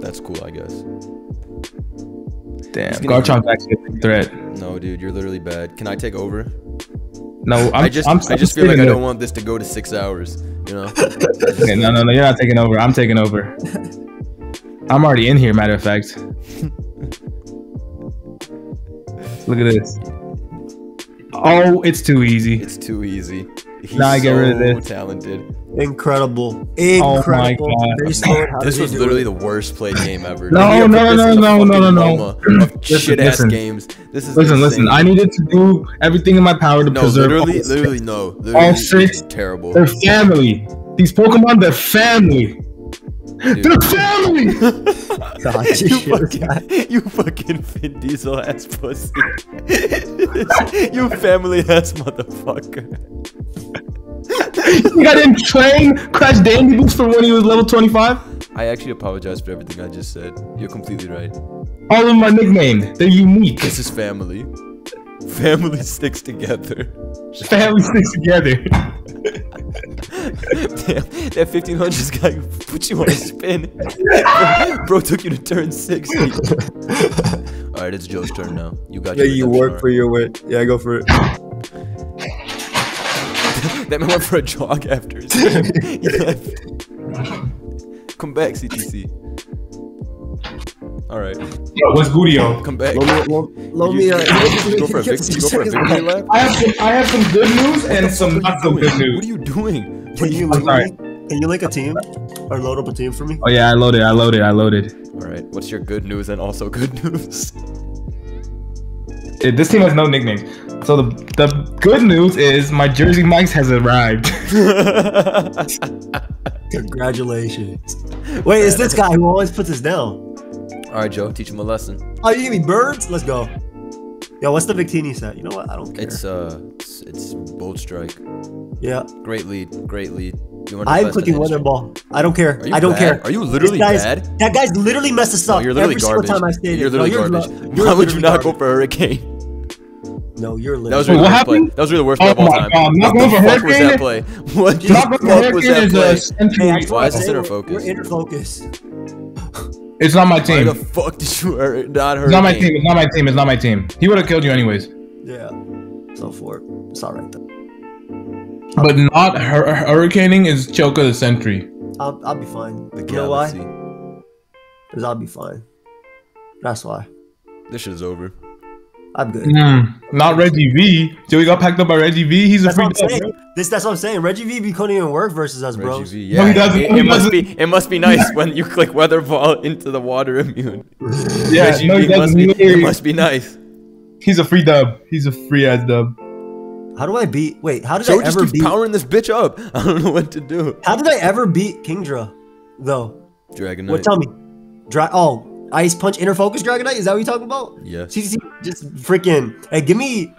that's cool, I guess. Damn, He's Garchomp's actually a threat. No, dude, you're literally bad. Can I take over? No, I'm, i just, I'm, I just feel like I don't want this to go to six hours. You know? Okay, no, no, no, you're not taking over. I'm taking over. I'm already in here. Matter of fact. Look at this. Oh, oh, it's too easy. It's too easy. He's Nah, I get so rid of this. talented. Incredible. Oh my Incredible. God. Very slow. How This was literally it? the worst played game ever. No, Maybe I put no, no, no, no, fucking no, no. MoMA Of Listen, shit ass games. This is Listen, insane. listen. I needed to do everything in my power to no, preserve all literally, the literally, no. Literally, all six. Terrible. Their family. These Pokemon, they're family. Dude. They're family. God, you, you shit, fucking, you fucking Vin Diesel ass pussy. you family ass motherfucker. you got him train Crash Dandy Boots from when he was level 25. I actually apologize for everything I just said. You're completely right. All of them are nicknamed. They're unique. This is family. Family sticks together. Family sticks together. Damn, that 1500s guy put you on a spin. Bro took you to turn 60. Alright, it's Joe's turn now. You got Yeah, your you work arc. for your win. Yeah, go for it. That man went for a jog after his. He left. Come back, CTC. Alright, Yo, what's Budio? come back. Loan me, loan, loan You- me. Uh, you go for a victory. Go for a victory lap. I have some, I have some good news and some not so good news. What are you doing? Can you, I'm link sorry. can you link a team or load up a team for me? Oh yeah, I loaded, I loaded, I loaded. Alright, what's your good news and also good news? This team has no nicknames. So the the good news is my Jersey Mike's has arrived. Congratulations. Wait, it's this guy who always puts us down. Alright, Joe, teach him a lesson. Oh, you give me birds? Let's go. Yo, what's the Victini set? You know what? I don't care. It's uh, it's, it's Bolt Strike. Yeah. Great lead, great lead. I'm clicking in Wonder history? Ball. I don't care. I don't bad? care. Are you literally This guy's- bad? That guy's literally messed us No, up you're literally every garbage. single time I stated. You're No, literally garbage. lo- you're Why would you literally not go garbage. for Hurricane? No, you're That was literally. really what worst play. happened? That was really the worst oh play Oh of all my time. God, not What the going fuck was that play? What the Not fuck was Hurricane that is play? a century. Hey, that's what Why is this saying. inner focus? We're inner focus. It's not my team. Why team. the fuck did you hurt? Not It's not my team. It's not my team. It's not my team. He would have killed you anyways. Yeah. So for it. It's all right then. But not hur- hurricaning is Choka the Sentry. I'll, I'll be fine. The you know why? galaxy. Because I'll be fine. That's why. This shit is over. I'm good. Mm, not Reggie V. Joey got packed up by Reggie V. He's a That's free what I'm dub. This, that's what I'm saying. Reggie V be couldn't even work versus us, Reggie bros. V. No, Yeah, he doesn't. it, He it must doesn't. be. It must be nice when you click weather ball into the water immune. Yeah, Reggie no, V must be. It must be nice. He's a free dub. He's a free ass dub. How do I beat? Wait, how did Joe I just ever keeps beat? powering this bitch up. I don't know what to do. How did I ever beat Kingdra? Though. Dragon What? Knight. Tell me. Dry. Oh, ice punch inner focus Dragonite. Is that what you're talking about? Yes. CTC, just freaking. Hey, give me,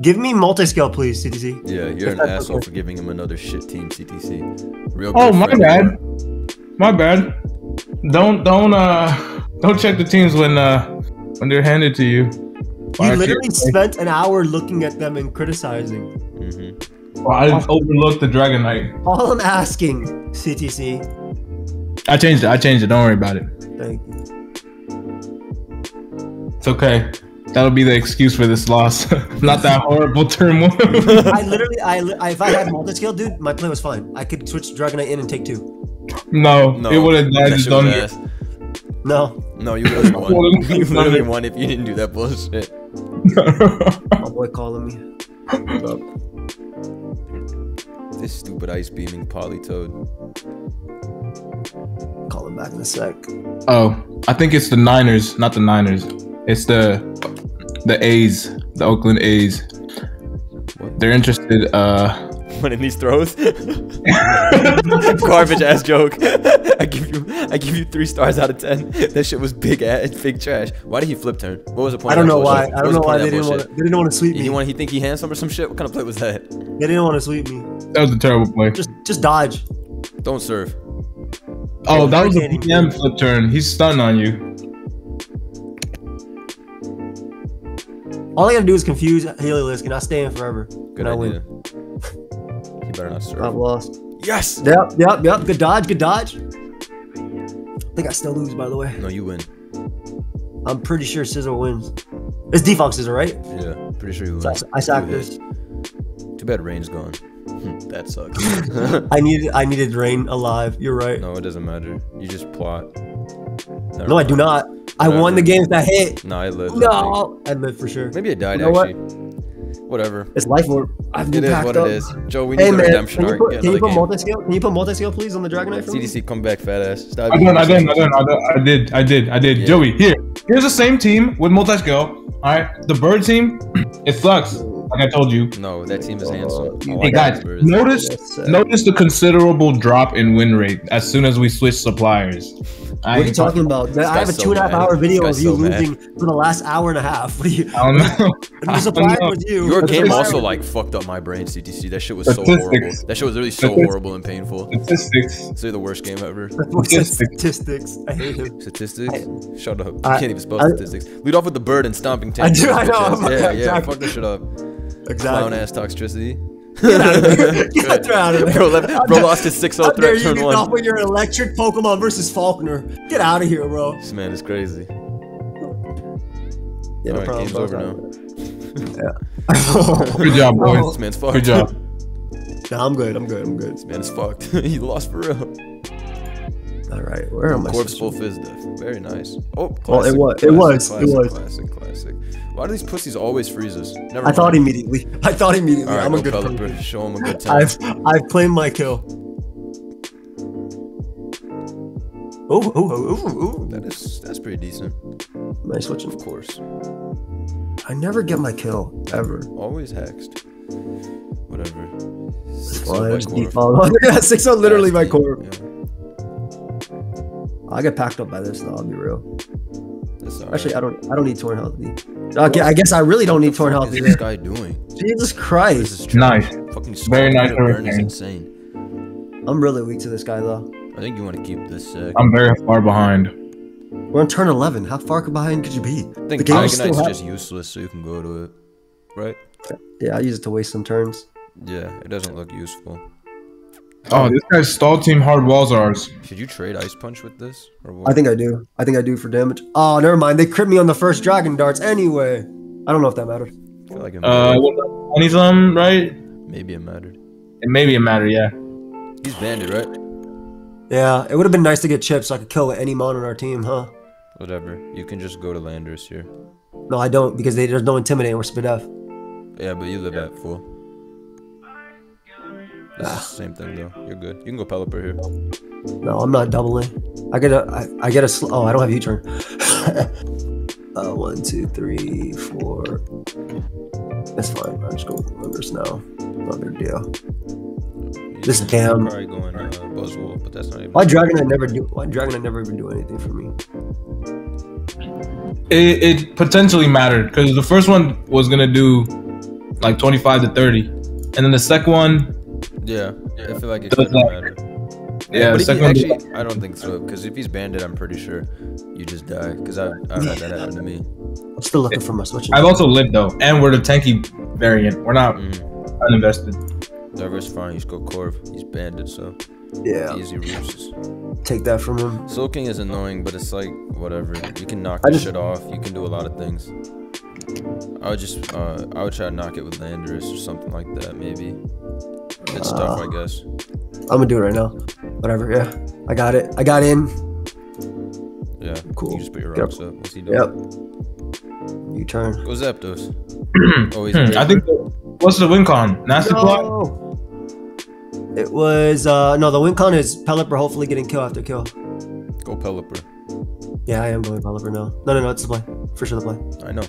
give me Multiscale, please, CTC. Yeah, you're an asshole okay. for giving him another shit team, CTC. Real Oh my friend. bad. My bad. Don't don't uh don't check the teams when uh when they're handed to you. He literally can't- spent an hour looking at them and criticizing. Mhm. Well, I overlooked the Dragonite. All I'm asking, CTC. I changed it. I changed it. Don't worry about it. Thank you. It's okay. That'll be the excuse for this loss. Not that horrible turmoil. I literally, I, I if I had Multiscale, dude, my play was fine. I could switch Dragonite in and take two. no, No, it would have that just done it. No, No, you literally won. Would've you done literally won if you didn't do that bullshit. My boy calling me. This stupid ice beaming Politoed. Call him back in a sec. Oh, I think it's the Niners, not the Niners. It's the the A's, the Oakland A's. What? They're interested. Uh, Winning these throws. Garbage ass joke. I give you I give you three stars out of ten. That shit was big ass big trash. Why did he flip turn? What was the point? I don't of that know why. I don't know why they didn't want. bullshit? They didn't want to sweep He me. want he think he handsome or some shit? What kind of play was that? They didn't want to sweep me. that was a terrible play. Just, just dodge. Don't serve. Oh, that was a Hurricaning. PM flip turn. He's stunned on you. All I gotta do is confuse Heliolisk, and I stay in forever. Good and I win. Better not I've lost. Yes. Yep, yep, yep. Good dodge, good dodge. I think I still lose, by the way. No, you win. I'm pretty sure Scizor wins. It's default Scizor, right? Yeah, pretty sure you win. So I, I sacked this. Too bad Rain's gone. that sucks. I needed, I needed Rain alive. You're right. No, no, it doesn't matter. You just plot. Never I mind. do not. I won the games that hit. No, I live. No, I live for sure. Maybe I died You know what? Actually. Whatever. It's life orb. I've It been is what up. it is. Joe, we need Hey the man, redemption can you put, can you put Multiscale? Can you put Multiscale, please, on the Dragonite for me? CTC, come back, fat ass. Stop I being did, I did, I racist. did, I did, I did, I did. Yeah. Joey, here. Here's the same team with Multiscale. All right, the bird team, it sucks. Like I told you. No, that team is handsome. Oh, oh, I Hey, like guys, notice notice the considerable drop in win rate as soon as we switch suppliers. What are you talking about? I have a guy's so two and a half mad. hour video of you guy's so mad. losing for the last hour and a half. What are you? I don't know. I'm surprised with you. Your game also like fucked up my brain, CTC. That shit was so horrible. That shit was really so Statistics. horrible and painful. Statistics. It's the worst game ever. What's that statistics? I hate him. Statistics? Shut up. You I- can't even spell I- statistics. Lead off with the bird and stomping I tank. do, I know, bitch ass. I'm- Yeah, yeah, yeah. exactly. Fuck this shit up. Clown ass toxicity. Get out of there. Get out of there. Bro, left, bro lost his 6 How 0 threat you turn get 1. off with your electric Pokemon versus Faulkner? Get out of here, bro. This man is crazy. Yeah, Alright, game's over now. Yeah. Good job, boys. This man's fucked. Good job. Nah, I'm good. I'm good. I'm good. This man is fucked. he lost for real. All right. Where am I? Corpse switching? full fizz death. Very nice. Oh, classic, Well, it was- it classic, was, it Classic, was. Classic, classic. Why do these pussies always freeze us? Never I thought immediately. I thought immediately. Right, I'm a go good person. Show him a good time. I've I've claimed my kill. Oh, oh, oh, oh, That is that's pretty decent. I switching? Of course. I never get my kill ever. Always hexed. Whatever. Six Well, by there's quarter. default. yeah, six oh literally my core. Yeah, I get packed up by this though. I'll be real. That's all Actually. I don't. I don't need torn healthy. Okay, I guess I really don't need torn healthy. health this guy doing? Jesus This Christ. is. Nice. Fucking Very nice burn is hurricane. insane. I'm really weak to this guy though. I think you want to keep this sick. I'm very far behind. We're on turn 11. How far behind could you be? I think the game Dragon still just useless, so you can go to it. Right? Yeah, I use it to waste some turns. Yeah, it doesn't look useful. Oh, this guy's stall team hard walls are ours. Should you trade Ice Punch with this? Or what? I think I do. I think I do for damage. Oh, never mind. They crit me on the first dragon darts anyway. I don't know if that mattered. I feel like it Uh, mattered. twenty some, right? maybe it mattered. It maybe it matter, yeah. He's banded, right? Yeah, it would have been nice to get chips so I could kill any mon on our team, huh? Whatever. You can just go to Landers here. No, I don't because they, there's no intimidate. We're spit F. Yeah, but you live at full. This same thing though. You're good. You can go Pelipper here. No, I'm not doubling. I get a. I, I get a. Sl- oh, I don't have U-turn. uh, one, two, three, four. That's fine. I'm just going with numbers now. No big deal. This He's damn- Probably going uh, Buzzwole, but that's not even. Why Dragon I never do? Why Dragon I never even do anything for me? It, it potentially mattered because the first one was gonna do like 25 to 30, and then the second one, Yeah, I feel like it Does doesn't that- matter. yeah, but the he second one. actually, I don't think so. Because if he's banded, I'm pretty sure you just die. Because I, I've had that happen to me. I'm still looking for my switching. I've also lived though, and we're the tanky variant. We're not Mm. uninvested. Diversifying, he's go Corv. He's banded, so yeah, easy routes. take that from him. Soaking is annoying, but it's like whatever. You can knock I this just- shit off. You can do a lot of things. I would just, uh, I would try to knock it with Landers or something like that, maybe. It's tough, Uh, I guess. I'm gonna do it right now. Whatever. Yeah, I got it. I got in. Yeah. cool. You just put your Yep. rocks up. What's he doing? Yep. U-turn. Go Zapdos. oh, he's Hmm, I Draper? think. What's the win con? Nasty plot. It was uh no. The win con is Pelipper hopefully getting kill after kill. Go Pelipper. Yeah, I am going Pelipper now. No, no, no. It's the play. For sure, the play. I know.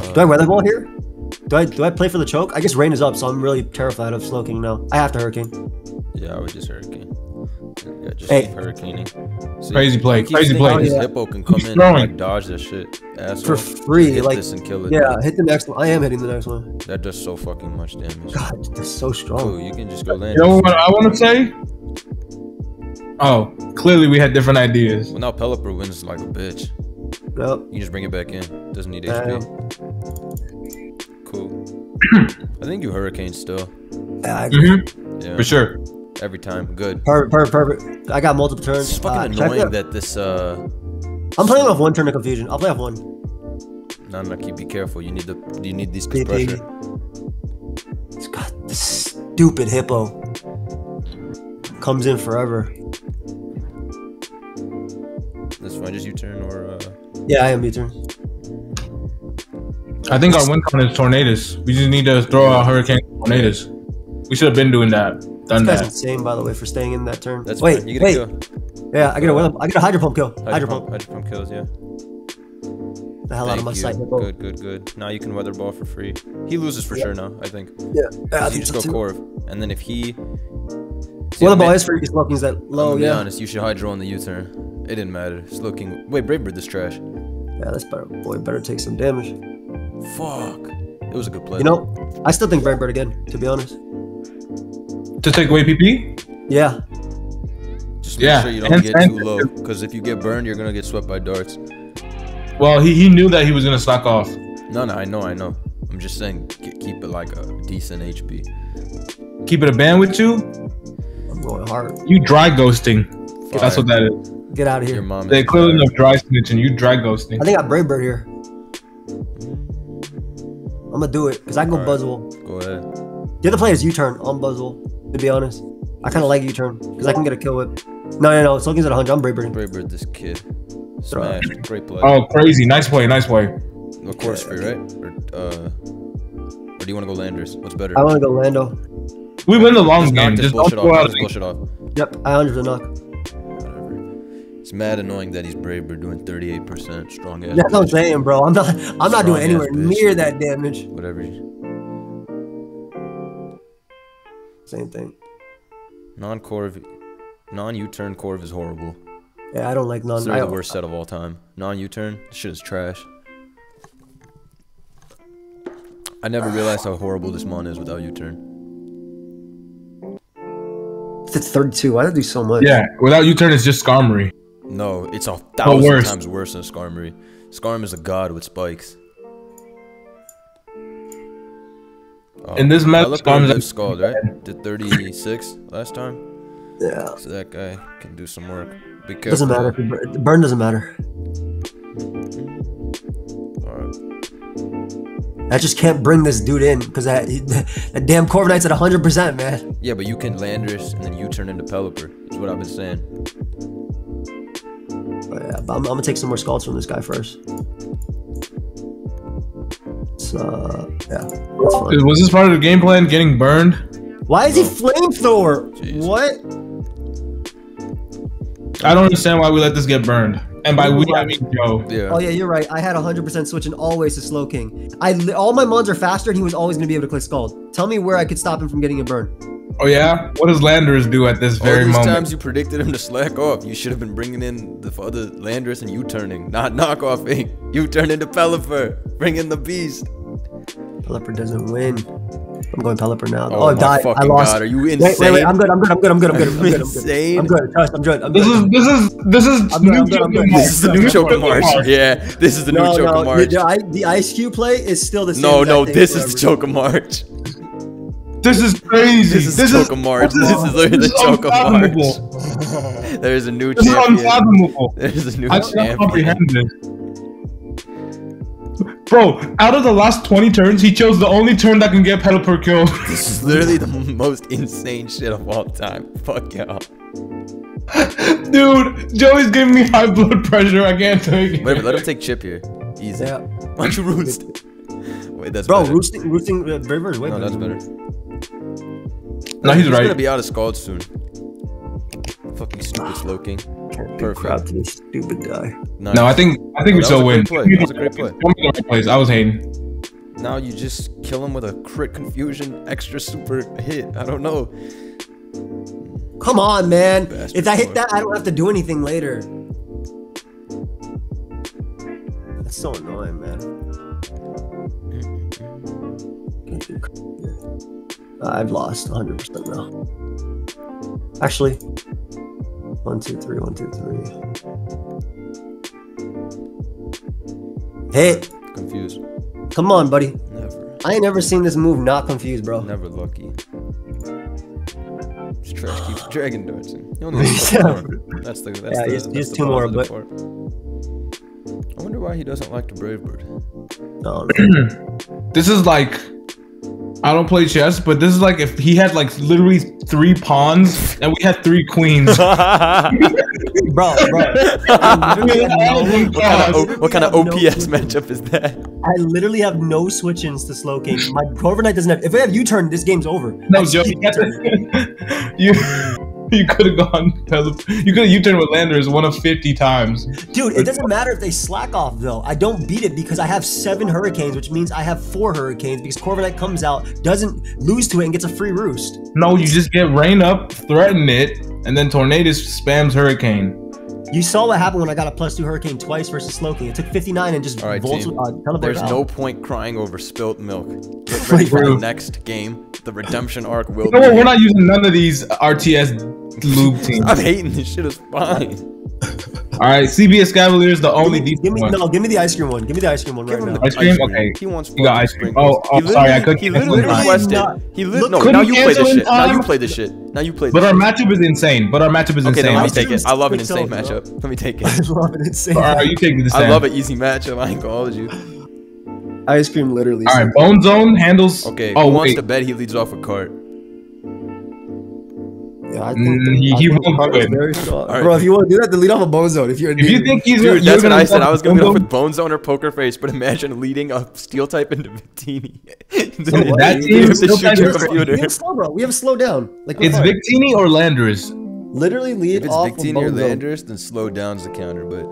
Uh, Do I weather ball here? Do I do I play for the choke? I guess rain is up, so I'm really terrified of Slowking now. I have to hurricane. Yeah, I would just hurricane. Yeah, just Hey. keep hurricaning. See, Crazy play, crazy play. This Yeah. hippo can come Keeps in and throwing. like dodge that shit. Asshole. For free, Hit like- this and kill it. Yeah, hit the next one. I am hitting the next one. That does so fucking much damage. God, that's so strong. Cool, you can just go land. You know what I want to say? Oh, clearly we had different ideas. Well, now Pelipper wins like a bitch. Yep. You just bring it back in. Doesn't need Damn. HP. Cool. I think you hurricane still. Yeah, I agree. hmm Yeah. For sure. Every time. Good. Perfect, perfect, perfect. I got multiple turns. It's fucking Uh, annoying that this uh I'm playing off one turn of confusion. I'll play off one. no no keep be careful. You need the you need these pressure. It's got this stupid hippo. Comes in forever. That's fine, just U turn or uh Yeah, I am U-turn. I think our win con is Tornadus. We just need to throw out hurricane Tornadus. We should have been doing that. Done This guy's that. insane, by the way, for staying in that turn. that's wait. You get wait. a kill. Yeah, I get a weather- I get a hydro pump kill. Hydro, Hydro pump. pump, hydro pump kills, yeah. The hell out of my you. sight. Good, good, good. Now you can weather ball for free. He loses for Yeah. sure now, I think. Yeah, yeah I 'Cause you ah, just go too. Corv. And then if he See, Weather the ball is for Slowkings that low. I'm low, gonna be yeah. honest, you should hydro on the U-turn. It didn't matter. Slowking. Wait, Brave Bird this trash. Yeah, that's better. Boy, better take some damage. Fuck. It was a good play. You know, I still think Brave Bird again, to be honest. To take away PP? Yeah, just make yeah, sure you don't and- get and- too low. Because if you get burned, you're gonna get swept by darts. Well, he, he knew that he was gonna slack off. No, no, I know, I know. I'm just saying, ke- keep it like a decent HP. Keep it a band with you. I'm going hard. You dry ghosting. That's what that is. Get out of here. Your here. mom. They is clearly enough dry snitching. You dry ghosting. I think I got Brave Bird here. I'm gonna do it because I can go Alright. Buzzwole. Go ahead. The other play is U-turn on Buzzwole. To be honest, I kind of like U-turn because I can get a kill whip. No, no, no. Slowkings at 100. I'm Brave Bird. Bravebird, this kid. Smash. Great play. Oh, crazy! Nice play, nice play. Of course, free, right? Or, uh, or do you want to go Landers? What's better? I want to go Lando. We win the long Just knock game. this Just don't bullshit go off. out. Knock this bullshit off. Yep, I 100 the knock. Whatever. It's mad annoying that he's Bravebird doing 38% strong ass. That's what I'm saying, bro. I'm not. I'm not doing anywhere bitch. near that damage. Whatever. Same thing. Non Corv, non U turn Corv is horrible. Yeah, I don't like none. It's I, the worst set of all time. Non U turn, shit is trash. I never realized how horrible this mon is without U-turn. It's 32. Why did I do so much? Yeah, without U-turn, it's just Skarmory. No, it's a thousand worse. times worse than Skarmory. Skarm is a god with spikes. Oh, In this map, I look Skarm's at a- Scald, right? Did 36 last time. Yeah. So that guy can do some work. Be careful. doesn't matter. if Burn doesn't matter. Alright. I just can't bring this dude in because that, that damn Corviknight's at 100%, man. Yeah, but you can Landorus and then you turn into Pelipper. Is what I've been saying. But yeah, but I'm, I'm gonna take some more scalds from this guy first. So yeah, that's fine. Was this part of the game plan? Getting burned? Why is he flamethrower? Jeez. What? I don't understand why we let this get burned. And by we, I mean Joe. Yeah. Oh yeah, you're right. I had 100% switching always to Slowking. I all my mons are faster, and he was always gonna be able to click Scald. Tell me where I could stop him from getting a burn. Oh yeah? What does Landers do at this All very these moment? times you predicted him to slack off. You should have been bringing in the other Landorus and you turning, not knockoffing. You turn into Pelipper. Bring in the beast. Pelipper doesn't win. I'm going Pelipper now. Oh, Oh, I my died. I lost. God, are you Wait, wait, wait. insane? I'm good. I'm good. I'm good. I'm good. I'm good. I'm Are good. I'm good. I'm good. Trust. I'm good. I'm This good. is this is this is I'm new good, I'm good, I'm good. This is the new New Joker Joker March. March. Yeah, this is the new no, Joker no. March. The, I, the Ice Cube play is still the same. No, exact no, thing this is the forever. March. This is crazy. This is Joker March. This is literally the Joker March. There's a new This is unfathomable. There's a new I cannot champion. comprehend this. Bro, out of the last 20 turns, he chose the only turn that can get Pelipper killed. This is literally the most insane shit of all time. Fuck y'all. Dude, Joey's giving me high blood pressure. I can't take it. Wait, let him take chip here. Easy. Yeah. Why don't you roost? Wait, that's Bro, better. roosting, roosting, uh, River is way No, better. that's better. No, he's right. He's gonna be out of Scald soon. Fucking stupid Slowking. Can't do Perfect. crap to this stupid guy. Nice. No, I think I think Oh, we that still was win. great play. That was a great play. Show me the right place. I was hating. Now you just kill him with a crit confusion extra super hit. I don't know. Come on, man. Bastard if I hit that, I don't have to do anything later. That's so annoying, man. I've lost 100% now. Actually, one, two, three, one, two, three. Hit. Confused. Come on, buddy. Never. I ain't never seen this move not confused, bro. Never lucky. Just trash keeps dragon darts in. You only need a more. That's the that's Yeah, the, he's- that's he's the two more, but- part. I wonder why he doesn't like the brave bird. No, This is like I don't play chess, but this is like if he had like literally three pawns and we had three queens. bro, bro. I literally have no- What kind of what kind of OPS no- matchup is that? I literally have no switch-ins to Slowking. My Corviknight doesn't have. If I have U-turn, this game's over. No, I Joe, you got U-turning. to- you you could have gone. You could have U-turned with Landers one of fifty times. Dude, it doesn't matter if they slack off though. I don't beat it because I have seven hurricanes, which means I have four hurricanes because Corviknight comes out, doesn't lose to it, and gets a free roost. No, you just get rain up, threaten it, and then Tornadus spams Hurricane. You saw what happened when I got a plus two hurricane twice versus Slow It took 59 and just All right, volts, team. uh, teleported There's out. no point crying over spilt milk. Get ready for the next game. The redemption arc will You know be. what? We're not using none of these RTS lube teams. I'm hating this shit is fine. All right, CB Escavaliers, the only give me, decent give me one. no, give me the ice cream one. Give me the ice cream one Give right now. Ice cream? Okay. He wants You got ice cream. sprinkles. Oh, oh, He sorry, I couldn't He cancel literally requested. Not- He li- Look, no. Now you play cancel this shit. Now you time. play this shit. Now you play this. But our matchup is insane. But our matchup is Okay, then insane. let me take it. I love an insane matchup. Let me take it. I it. love it. Insane. All right, you take this. I love an easy matchup. I ain't gonna hold you. Ice cream literally. All right, Bone Zone handles. Okay. Oh who wants wait, to bet he leads off a cart? Yeah, I Mm, he- I he think won't Carter's win. very strong. All right. Bro, if you want to do that, then lead off a bone zone. If you're if you think he's Dude, you're that's what I said. I was gonna Bone go with Bone Zone or Poker Face, but imagine leading a Steel type into Victini. what? That You team to shoot your computer. We have slow, bro. We have slow down. Like It's fine. Victini or Landers. Literally lead If it's off Victini or bone zone. Landers, then slow down's the counter. But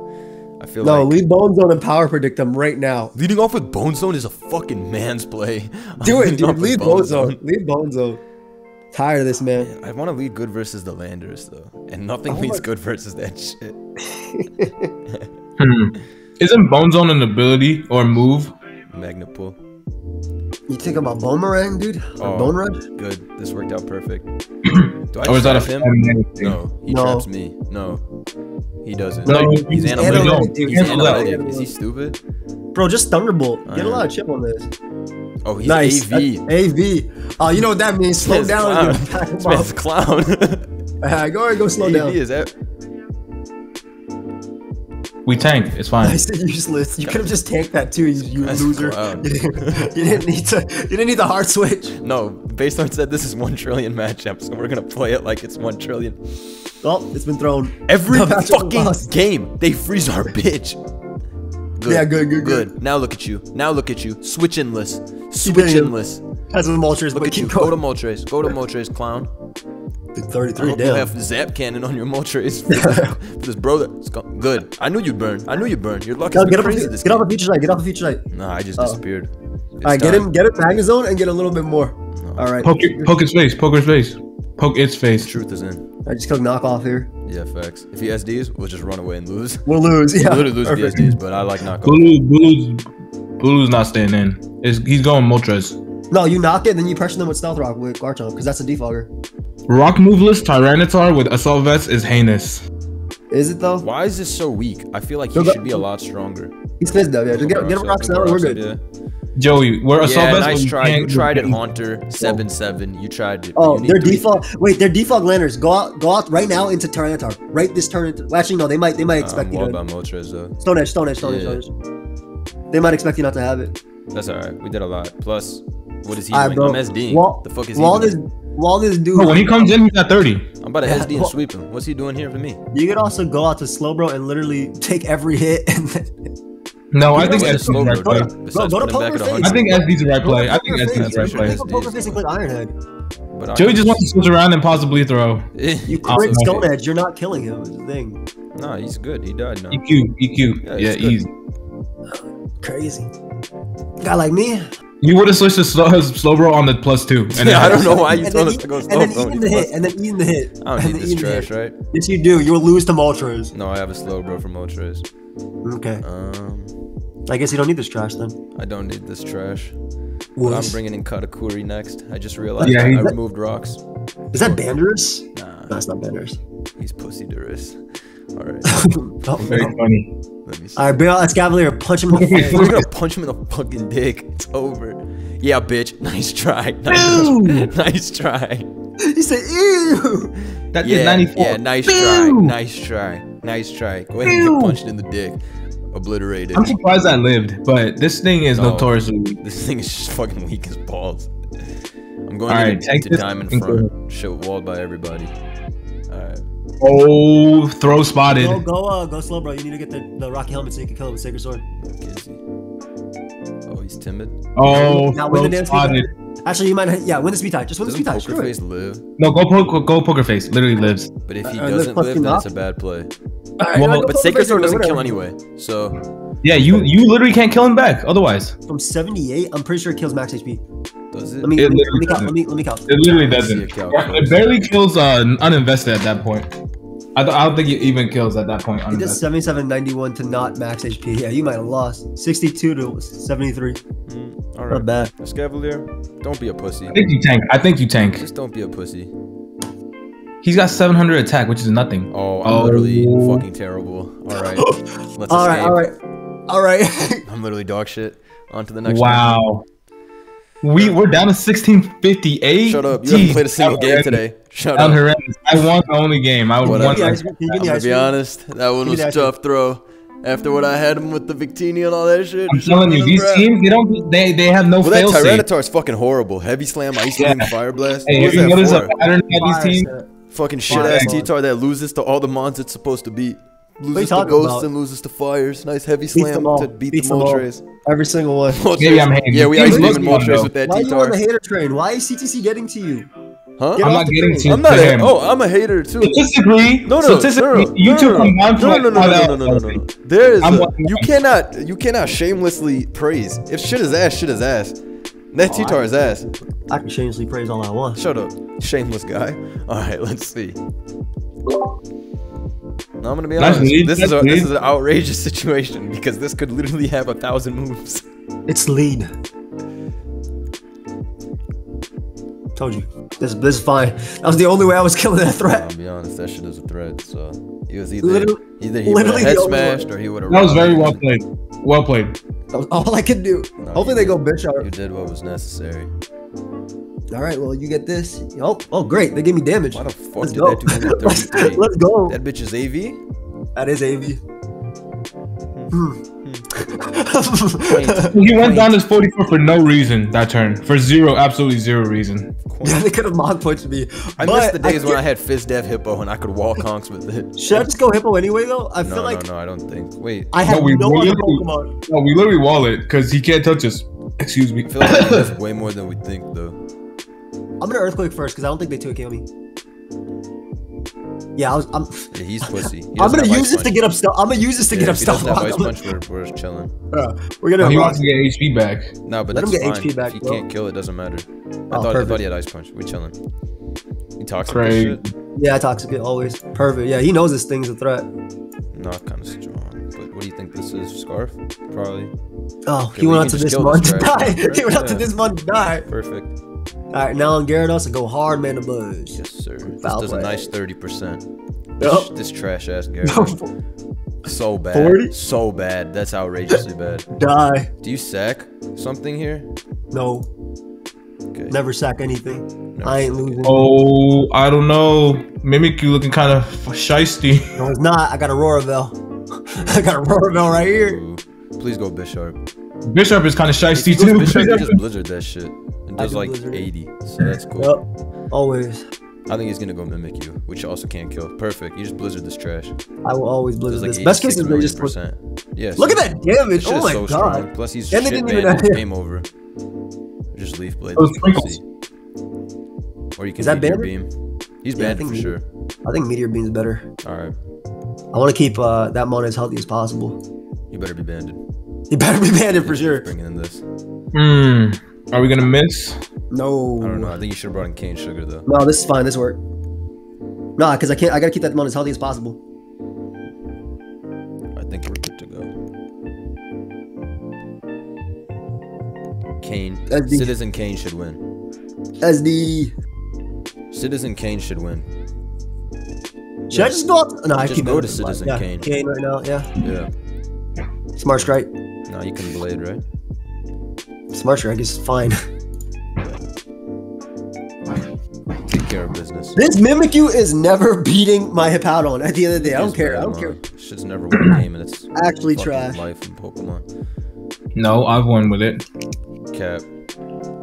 I feel No, like lead bone zone and power predict them right now. leading off with Bone Zone is a fucking man's play. Do it, Leading dude. Lead bone zone. Lead bone zone. Tired of this, man. I want to lead good versus the Landers though, and nothing Oh leads my- good versus that shit. Hmm. Isn't Bone Zone an ability or move? Magnet Pull. You think about Boomerang, dude? Oh. Or Bone Rush? Good. This worked out perfect. Do I Or is that a trap him? No, he No. traps me. No, he doesn't. No, he's he's analytic. analytic, dude. He's Cancel that. analytic. Is he stupid? Bro, just Thunderbolt. Get a lot of chip on this. Oh, he's nice. AV. That's AV. Oh, you know what that means? Slow This down. clown. and This man's clown. Alright, go ahead, go slow AV down. is that? We tank. It's fine. I said useless. You could have just tanked that too, you, you loser. You didn't, need to. You didn't need the hard switch. No, Baseline said this is one trillion matchup, so we're gonna play it like it's one trillion. Well, it's been thrown. Every The fucking lost. game, they freeze our bitch. Good. Yeah, good, good, good. Now look at you. Now look at you. Switchinless. Keep hitting him. Switchinless. Has some Moltres, Look but at you. keep Go to going. Moltres. Go to Moltres, clown. I 33, hope you have Zap Cannon on your Moltres for this, for this brother. It's Good. I knew you'd burn. I knew you'd burn. Your luck has Now, been get off, crazy a, this get off a game. feature. Get off a feature site. Nah, I just Oh. disappeared. It's All right, get him, get him Magnezone and get a little bit more. All right. Poke, it- poke his face. Poke his face. Poke its face. Truth is in. I just click knockoff here. Yeah, facts. If he SDs, we'll just run away and lose. We'll lose. Yeah. We'll literally lose perfect. if SDs, but I like knockoff. Bulu, Bulu's, Bulu's not staying in. It's, he's going Moltres. No, you knock it, then you pressure them with Stealth Rock with Garchomp, because that's a defogger. Rock moveless Tyranitar with Assault Vest is heinous. Is it though? Why is this so weak? I feel like he No, should be a lot stronger. He's pissed though. Yeah, just get, get him Rock Snow, we're good. Yeah, Joey, where Assault yeah Vest nice try. You tried it, Haunter. Seven seven. You tried it. Oh, You need they're three- default. Wait, they're default landers. Go out, go out right now into Tyranitar. Right this turn. Into, well, actually, no. They might, they might Nah, expect I'm you all to. about Moltres though. Stone Edge, Stone Edge, Stone Edge, Yeah. Stone Edge. They might expect you not to have it. That's alright. We did a lot. Plus, what is he Alright, doing? bro. I'm SDing. While, the fuck is he while this, doing? While this dude, Bro, when he comes in, he's at 30. I'm about to Yeah, SD and sweep him. What's he doing here for me? you could also go out to Slowbro and literally take every hit. And then, No, I think? SD's the right play. bro. Bro, Besides go to putting Poker Face. I think SD's the right play. I think SD's the right Face. play. Take a poker face and click Ironhead. But Joey just wants to switch around and possibly throw. You Awesome. crit Stone Edge, you're not killing him. Is the thing. Nah, he's good. He died now. EQ, EQ. Yeah, Yeah, he's good. easy. Crazy. Guy like me. You would have switched to slow, slow bro on the plus two. And Yeah, I don't know why you and told then us to go eat- slow. And then bro. eating the hit. And then eating the hit. I don't and need this trash, right? Yes, you do. You'll lose to Moltres. No, I have a slow bro from Moltres. Okay. Um, I guess you don't need this trash then. I don't need this trash. But I'm bringing in Katakuri next. I just realized Yeah, I, he's- I removed rocks. Is that Banderous? Nah, No, it's not Banderous. he's pussy duress. All right, oh, Very no. funny. Let me see. All right, bring out that Cavalier. Punch him in the face. We're gonna punch him in the fucking dick. It's over. Yeah, bitch. Nice try. Nice, nice try. He said, "Ew." That Yeah, 94. yeah. Nice try. Nice try. Nice try. Go ahead and get punched in the dick. Obliterated. I'm surprised I lived, but this thing is No. notoriously weak. This thing is just fucking weak as balls. I'm going Alright, into, take into this diamond front. Shit walled by everybody. Alright. Oh, throw spotted. Go, go, uh, go slow, bro. You need to get the, the Rocky helmet so you can kill him with Sacred Sword. Oh, he's timid. Oh, Now win the throw spotted. Actually, you might, yeah, win the speed tie. Just win the Doesn't speed tie. Poker Face live? No, go poke, go poker face. Literally lives. But if he Uh, uh, doesn't plus live, then it's a bad play. All right, Well, all right, But Sacred Sword doesn't whatever. kill anyway. So, Yeah, you you literally can't kill him back. Otherwise, From 78, I'm pretty sure it kills max HP. does it? Let me, It let me, let me count. Let me, let me count. it literally doesn't. a. It barely kills uh, uninvested at that point. I, th- I don't think it even kills at that point. It does Uninvested. 77, 91 to not max HP. Yeah, you might have lost. 62 to 73. Mm, Not bad. Escavalier, don't be a pussy. I think you tank. I think you tank. Just don't be a pussy. He's got 700 attack, which is nothing. Oh, I'm Oh. literally fucking terrible. Alright. Let's All right, escape. all right, all right. I'm literally dog shit. On to the next one. Wow. We we're down to 1658. Shut up. You haven't Jeez, played a single game was today. Shut down up. I won the only game. I won. Whatever. Give me the ice cream. Can you give me the I'm gonna be cream? honest. That one was a tough throw. After what I had him with the Victini and all that shit. I'm telling you, these rap. teams they don't they they have no Well, that fail safe. Tyranitar is fucking horrible. Heavy slam, ice Yeah. beam, fire blast. Hey, what have is you that for? a pattern at these teams? Fucking shit ass blast. T-Tar that loses to all the mons it's supposed to beat. Loses to ghosts about? and loses to fires. Nice heavy slam them to beat Beats the. Moltres. Every single one. Maybe I'm hating. Yeah, we ice most beaming Moltres with that Why are you on the hater train? Why is CTC getting to you? Huh? Get I'm not getting train. to, I'm not. A, him. oh, I'm a hater too. Statistically, No, no, statistically, no, no, you no, two no, combined no, for no, no, no, no, no, no, no, no. There is a, you cannot you cannot shamelessly praise. If shit is ass, shit is ass. That Oh, T-Tar is ass. I can shamelessly praise all I want. Shut up, shameless guy. All right, let's see. Now I'm gonna be honest. lead, This is a this is an outrageous situation because this could literally have a thousand moves. It's lead. Told you. This this is fine. That was the only way I was killing that threat. I'll be honest, that shit is a threat. So he was either Literally- either he would have literally head smashed or he would have. That was very well played. Well played. That was all I could do. No, Hopefully you they go bitch Bisharp. You did what was necessary. All right, well you get this. Oh, oh great. They gave me damage. Why the fuck Let's did go. that do only Let's, let's go. That bitch is AV. That is AV. Hmm. He went down as 44 for no reason that turn. For zero, absolutely zero reason. yeah, they could have mock punched me. I but miss the days when can't- I had Fizz Dev Hippo and I could wall conks with it. Should I just go hippo anyway though? I No, feel like no, no, I don't think. Wait, I have No, we no other literally- Pokemon. No, we literally wall it because he can't touch us. Excuse me. I feel like he way more than we think, though. I'm gonna earthquake first because I don't think they two kill me. Yeah, I was, I'm. Yeah, he's pussy. He I'm gonna use ice this to get up stealth. I'm gonna use this to Yeah, get up if he doesn't stealth. have ice I'm punch, we're, we're chilling. gonna- We're gonna. Oh, he wants to get HP back. No, but Let him that's get fine. HP back, if you bro. can't kill it, doesn't matter. I Oh, thought I thought he had ice punch. We chilling. He talks Crazy. like shit. Yeah, toxic always perfect. Yeah, he knows this thing's a threat. Not kind of strong. But what do you think this is? Scarf? Probably. Oh, Okay, he well, went you out to this kill month to die. he went out to this month to die. Perfect. All right, now on Gyarados, I go hard, man. The buzz. Yes, sir. This Foul does a nice 30%. Yup. This, this trash ass Gyarados. So bad. 40? So bad. That's outrageously bad. Die. Do you sack something here? No, Okay. never sack anything. Never I ain't sack losing. Oh, I don't know. Mimikyu looking kind of shisty. No, it's not. I got a Roravel. I got a Roravel right here. Ooh. Please go Bisharp. Bishop is kind of If shisty too. Bisharp, you Bishop- just blizzard that shit. It does like blizzard. 80. So that's cool. Yep. Always. I think he's gonna go Mimikyu, which also can't kill. Perfect. You just blizzard this trash. I will always Does blizzard like this. Best case is they just look, percent. Yes. look at that damage. Shit Oh my so god. strong. Plus he's And they shit didn't even banned. have- Game over. Just leaf blade. Those like sprinkles. pussy. Or you can Is that meteor beam. He's Yeah, banned for meteor- sure. I think Meteor Beam's better. All right. I want to keep uh, that mon as healthy as possible. You better be banded. He better be banded for sure. Bringing in this. Hmm. Are we gonna miss? No. I don't know. I think you should have brought in cane sugar though. No, this is fine. This worked. Nah, because I can't. I gotta keep that mon as healthy as possible. I think we're good to go. Kane. That'd Citizen Kane should win. SD. Citizen Kane should win. Should I just go up? No, I Just keep go to as- Citizen yeah, Kane. Kane right now. Yeah. Yeah. Smart strike. No, you can blade, right? Smart strike is fine. Take care of business. This Mimikyu is never beating my Hippowdon at the end of the day. I don't It's care. I don't man. care. Shit's never won a game and it's Actually fucking trash. life in Pokemon. No, I've won with it. Cap.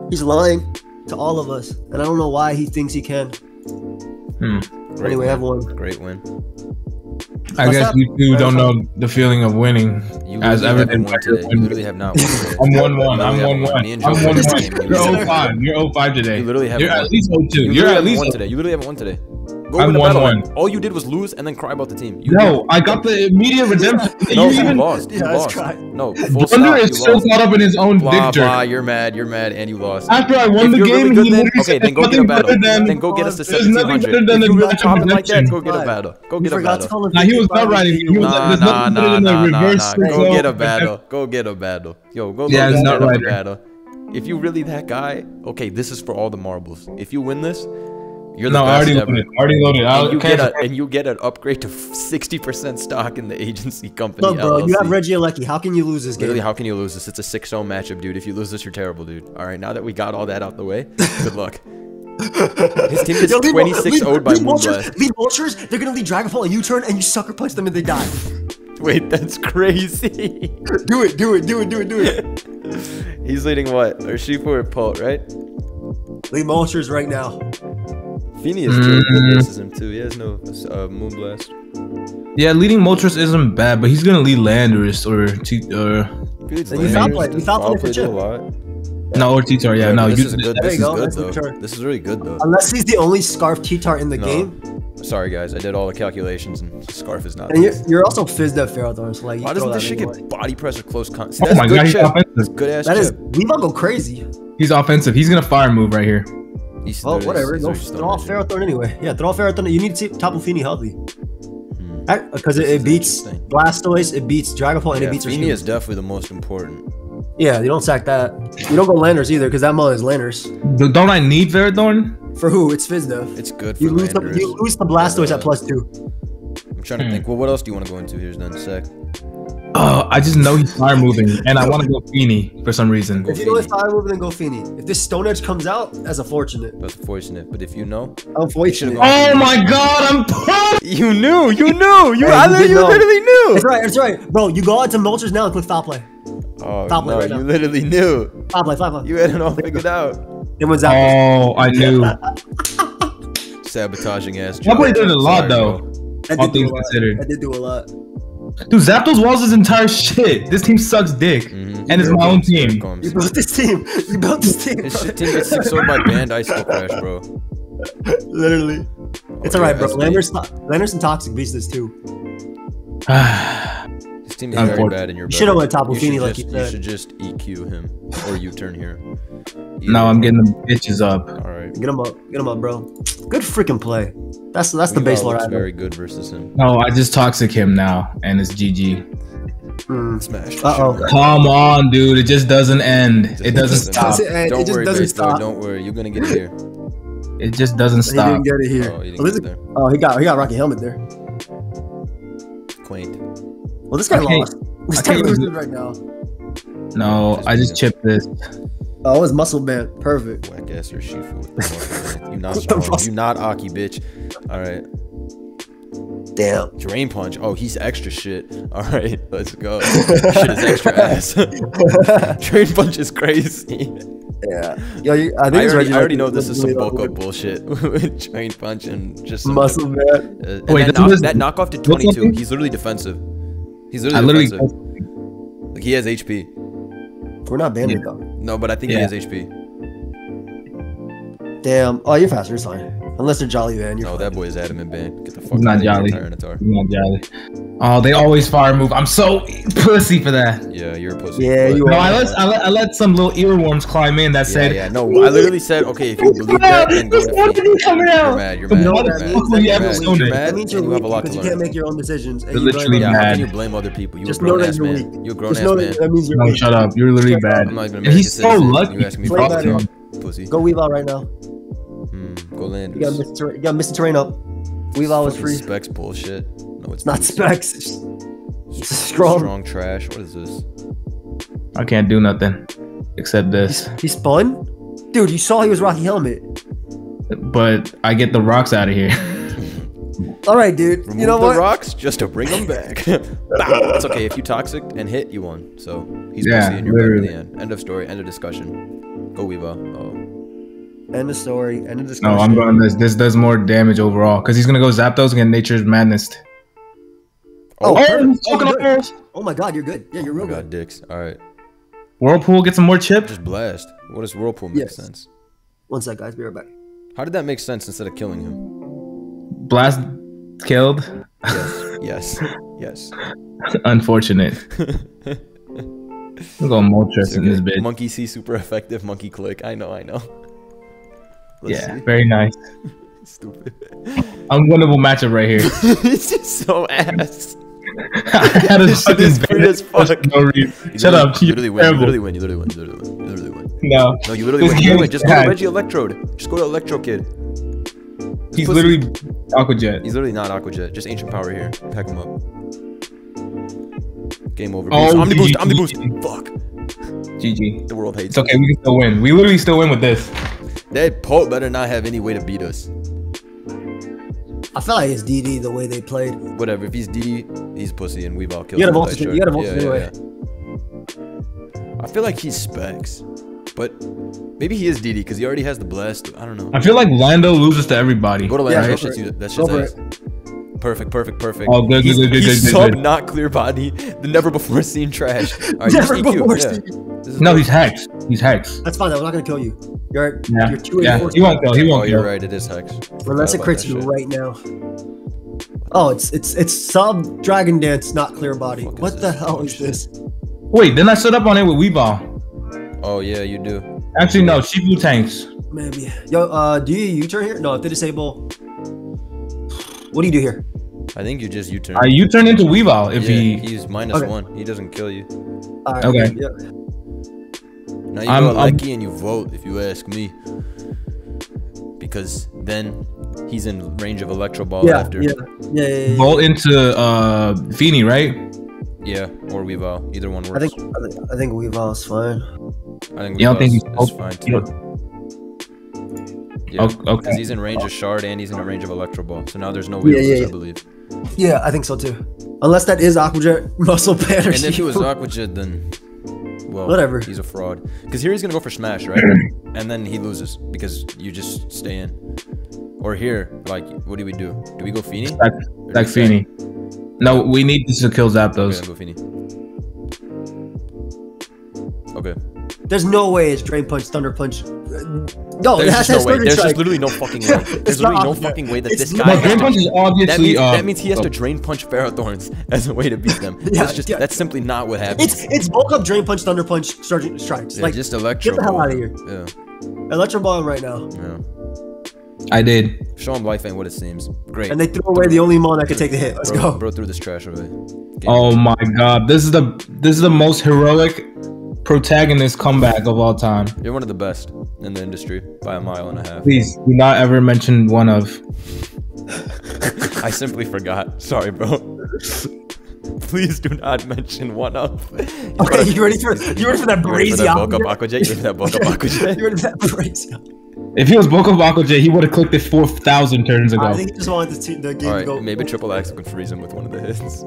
He's lying to all of us, and I don't know why he thinks he can. Hmm. Great Anyway, win. I've won. Great win. I What's guess up? you two don't know the feeling of winning. You As literally haven't evident won by your today. You literally have not won. I'm one one. I'm one one. Me and I'm one one. You You're literally 05. You're 05 today. You literally haven't You're won. at least 02. You You're at haven't least. won today. You literally haven't won today. Go I'm one one. All you did was lose and then cry about the team. You No, I got the immediate redemption. No, you you even lost. You Yeah, that's lost. No, full Thunder is so lost. caught up in his own Blah dick blah. jerk. You're mad. You're mad, and you lost. After I won If the game, really he good, then okay, then go get a battle. than- Then go get us to There's nothing 1700. better than If a you really match of chopping like that, go get a battle. Go get a battle. call Nah, he was not writing. He was like, Nah, nah, nah, nah, nah, nah. Go get a battle. Go get a battle. Yo, go, go Yeah, get it's a not right. battle. If you really that guy, okay, this is for all the marbles. If you win this, you're the No, I best already ever. loaded. Already loaded. And you get a and you get an upgrade to 60% stock in the agency company. Look, bro, you have Regieleki. How can you lose this Literally, game? how can you lose this? It's a 6-0 matchup, dude. If you lose this, you're terrible, dude. All right, now that we got all that out the way, good luck. His team is 26 leave- 0'd by leave vultures, Moonblast. leave vultures. They're gonna lead Dragonfall a U-turn, and you sucker punch them, and they die. Wait, that's crazy. do it, do it, do it, do it, do it. He's leading what? Urshifu or Pult, right? leave vultures right now. Phineas mm. Versus him too. He has no uh, Moonblast. Yeah, leading Moltres isn't bad, but he's gonna lead Landorus or T or Felix And you Landers foul play- you foul play for play chip. no or T-Tar. Yeah, no. this You, is good. This is go, good that's the though. This is really good though. Unless he's the only Scarf T-Tar in the No. game, Sorry guys, I did all the calculations and Scarf is not. and you're, you're also Fizz Dev Ferrothorn, so like, you Why doesn't this shit anyway. get body pressure close con? See, oh that's my good god, he's chip. offensive. Good ass That is, chip. we about to go crazy. He's offensive. He's gonna fire move right here. He's Well, whatever. he's Go throw off still Ferrothorn anyway. Yeah, throw off Ferrothorn. You need to see Tapu Fini healthy. Hmm. Because it, This it is beats. Blastoise, it beats Dragonfall, and Yeah, it beats Fini Urshifu. is definitely the most important. Yeah, you don't sack that. You don't go Landers either, because that mon is Landers. Don't I need Veradorn? For who? It's Fizdev. It's good for You lose, the, you lose the Blastoise Uh, at plus two. I'm trying to Hmm. think. Well, what else do you want to go into here then, Sec? Oh, I just know he's fire moving, and I want to go Feeny for some reason. If you know it's fire moving, then go Feeny. If this Stone Edge comes out, that's unfortunate. That's fortunate. But if you know, Unfortunate. gone- Oh my god, I'm pumped! you knew, you knew, you, Hey, I you you know. literally knew. That's right, that's right. Bro, you go out to Moltres now and click foul play. Oh Stop it no, right you now. literally knew. Foul play, foul play. You had it all figured out. Then what's out? Oh, I knew. Sabotaging ass. That boy joke. did a lot, Sorry, though. bro. That all did do a things considered. That did do a lot. Dude, Zapdos walls is entire shit. This team sucks dick, Mhm. and it's my own comes, here it team. comes. You built this team. You built this team. His shit team gets six by banned ice skull crash, bro. Literally. It's Oh, alright, yeah, bro. that's me. Landers, Landers and Toxic beats this too. His team is very Unfortunate. bad in your. You should've better. went Tapu You Fini like just- you said. should just EQ him or U turn here. no, I'm getting the bitches up. All right. Get him up. Get him up, bro. Good freaking play. That's that's the base Weavile lord looks I know. very good versus him. No, I just toxic him now, and it's GG. Mm. Smash. Uh-oh. Come on, dude. It just doesn't end. Just It doesn't doesn't- stop. doesn't end. Don't just worry, doesn't stop. Don't worry. You're gonna get it here. It just doesn't He stop. didn't get it here. Oh, you Oh, didn't this get is- there. oh, he got he got Rocky Helmet there. Quaint. Well, this guy I lost. This I guy can't right now. No, I just chipped this. Oh, it was muscle man. Perfect. Whack ass Urshifu with the muscle, man. You not What the strong. fuck? You not Aki, bitch. All right. Damn. Drain punch. Oh, he's extra shit. All right, let's go. shit is extra ass. Drain punch is crazy. Yeah. Yo, you, I think I already, I already know this is some really bulk up bullshit with drain punch and just Muscle man. Uh, and Wait, that, knock, this- that knockoff to 22. He's literally defensive. He's I literally, literally. defensive. Like he has HP. We're not banded Yeah. though. No, but I think Yeah. he has HP. Damn. Oh, you're faster. It's fine. Unless they're Jolly Man. You're No, fine. that boy is adamant banned. Get the fuck not out of here, jolly. Tyranitar. He's not jolly. Oh, they always fire move. I'm so pussy for that. Yeah, you're a pussy. Yeah, but- you No, are. I let, I let I let some little earworms climb in that Yeah, said, yeah. No, I literally said, okay, if you believe that, then go This to one Feet. thing coming You're out. mad. You're The mad. No, You're that mad. means, Fuck that, you, You're ever means, mad. stoned You're it. mad. that means you're and you have weak a lot because to you can't learn. make your own decisions. and You're you literally blame Yeah, other how mad. can you blame other people? You a Just grown know ass that you're man. weak. You a grown Just ass know man. that, that means you're No, weak. shut up. You're literally bad. I'm not even And American he's so citizen. lucky. You asking me Play for better. help, pussy. Go weave out right now. Hmm, go You got Misty Terrain, you got Misty Terrain up. Weave out was free. Specs bullshit. No, it's Not boost. specs. It's S- strong. Strong trash. What is this? I can't do nothing except this. He spun? Dude, you saw he was Rocky Helmet. But I get the rocks out of here. All right, dude. Remove you know the what? rocks just to bring them back. Bow. It's okay if you toxic and hit, you won. So he's Yeah, pussy and you're better in the literally. end. End of story. End of discussion. Go Weeva. Oh, End of story. End of discussion. No, I'm going this. This does more damage overall because he's gonna go Zapdos against Nature's Madness. Oh, Oh, Oh, fucking you're up good. balls. Oh my god, you're good. Yeah, you're oh real my good. god, dicks. All right, Whirlpool get some more chip. just blast. What does whirlpool make Yes. sense? One sec, guys. Be right back. How did that make sense instead of killing him? Blast killed. Yes, yes, yes. Unfortunate. I'm going Moltres in this okay. bitch. Monkey see super effective. Monkey click. I know, I know. Let's yeah, see. very nice. Stupid. Unwinnable matchup right here. it's just so ass. I had a This fucking is as fuck. no reason. You Shut up. You literally win. You literally win. You literally win. You literally win. You literally win. No, No, you literally This win. You game win. Just go to. Reggie Electrode. Just go to Electro Kid. he's literally Aqua Jet. He's literally not Aqua Jet. Just Ancient Power here. Pack him up. Game over. Oh. Omni boost. Omni boost. Fuck. GG. The world hates It's okay. We can still win. We literally still win with this. Us. That Pope better not have any way to beat us. I feel like it's DD the way they played. Whatever. If he's DD, he's pussy and we've all killed You gotta with vote that you gotta shirt. vote to anyway. I feel like he's specs, but maybe he is DD because he already has the blast. I don't know. I feel like Lando loses to everybody. Go to Lando. go that for shit's, it. that Go shit's for ass. Perfect, perfect, perfect. Oh, good, good, he's, good, good, he's good, good, sub good. not clear body. The never before seen trash. All right, Never just EQ. before yeah. seen. No, he's Hex. He's Hex. That's fine. though. I'm not gonna kill you. You're Yeah, you're two yeah. He won't kill. He Oh, won't you're kill. right. It is hex. Unless it Forgot about crits you right now. Oh, it's it's it's sub Dragon Dance, not clear body. Fuck is What the hell is this? Wait, then I stood up on it with Weeball. Oh yeah, you do. Actually, no. Shifu tanks. Maybe. Yo, uh, do you U-turn here? No, if they disable. What do you do here? I think you just U-turn. Uh, you turn into Weeball if yeah, he. he's minus Okay. one. He doesn't kill you. All right, Okay. Yeah. Now you I'm- go I'm- Lecky and you vote if you ask me. Because then he's in range of Electro Ball Yeah, after. yeah, yeah, yeah, yeah. Bolt into uh Feeney, right? Yeah, or Weavile. Either one works. I think I think, I think Weavile's fine. I think You don't think Weavile's he's is fine too. Yeah, Ok- okay. because he's in range of Shard and he's in a range of Electro Ball. So now there's no Yeah, Weavile, yeah, I believe. Yeah, I think so too. Unless that is Aquajet muscle pad And if it was something. Aquajet, then well, Whatever. He's a fraud. Because here he's gonna go for Smash, right? and then he loses because you just stay in. Or here, like, what do we do? Do we go Feeny? Stack, Or do stack we. No, we need to kill Okay, Zapdos. then go Feeny. Okay. There's no way it's Drain Punch, Thunder Punch. No, There's it just no way. Surgery There's just literally no fucking way. There's literally no fucking way that It's this guy. No, Drain Punch is That, obviously. means, uh, that means he has to uh, drain punch Ferrothorns as a way to beat them. Yeah, that's just yeah. that's simply not what happens. It's it's bulk up, Drain Punch, Thunder Punch, Surging Strikes. Yeah, like just electro. Get the hell out of here. Yeah, Electro Ball right now, yeah. I did. Show him life ain't what it seems. Great. and they threw away the only mon that could take the hit. Let's bro, go. bro threw this trash away. Game Oh my god, this is the this is the most heroic protagonist comeback of all time. You're one of the best in the industry by a mile and a half. Please do not ever mention one of. I simply forgot. Sorry, bro. Please do not mention one of. Okay, you ready for you ready for that You ready for that bulk up Aquajet? Aquajet? You ready for that bulk up Aquajet? You ready for that brazy? If he was Boko Bakuja, he would have clicked it four thousand turns ago. I think he just wanted the, te- the game All to go. maybe Triple Axel can freeze him with one of the hits.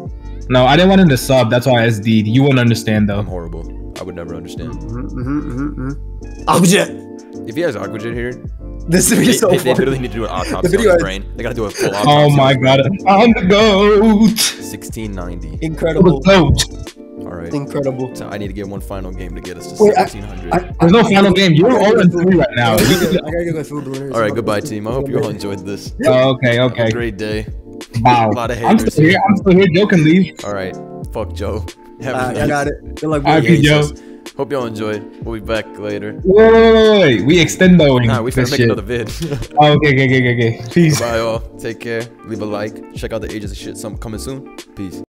No, I didn't want him to sub. That's why I SD'd. You won't understand I'm though. horrible. I would never understand. Mm-hmm, mm-hmm, mm-hmm. Aquajet. If he has Aquajet here, This they, video is so they, they literally need to do an autopsy video on his brain. They gotta do a full autopsy. Oh my god, I'm the goat. 1690. Incredible. The goat. All right. Incredible. So I need to get one final game to get us to Wait, I- 1600. I- There's no final game. You're all in three right now. I gotta, go get, I gotta go food. all right, goodbye, team. I hope you all enjoyed this. Oh, okay, Have a okay. great day. Wow. A lot of I'm still here. here. I'm still here. Joe can leave. All right. Fuck Joe. Have Uh, I got it. Good luck, All right, boys. Yeah, he Joe. says, Hope y'all enjoyed. We'll be back later. Wait, wait, wait, wait. We extendoing. Nah, we finna make shit. another vid. Oh, okay, okay, okay, okay, okay. Peace. Bye, all. Take care. Leave a like. Check out the Ages of Shit. Some coming soon. Peace.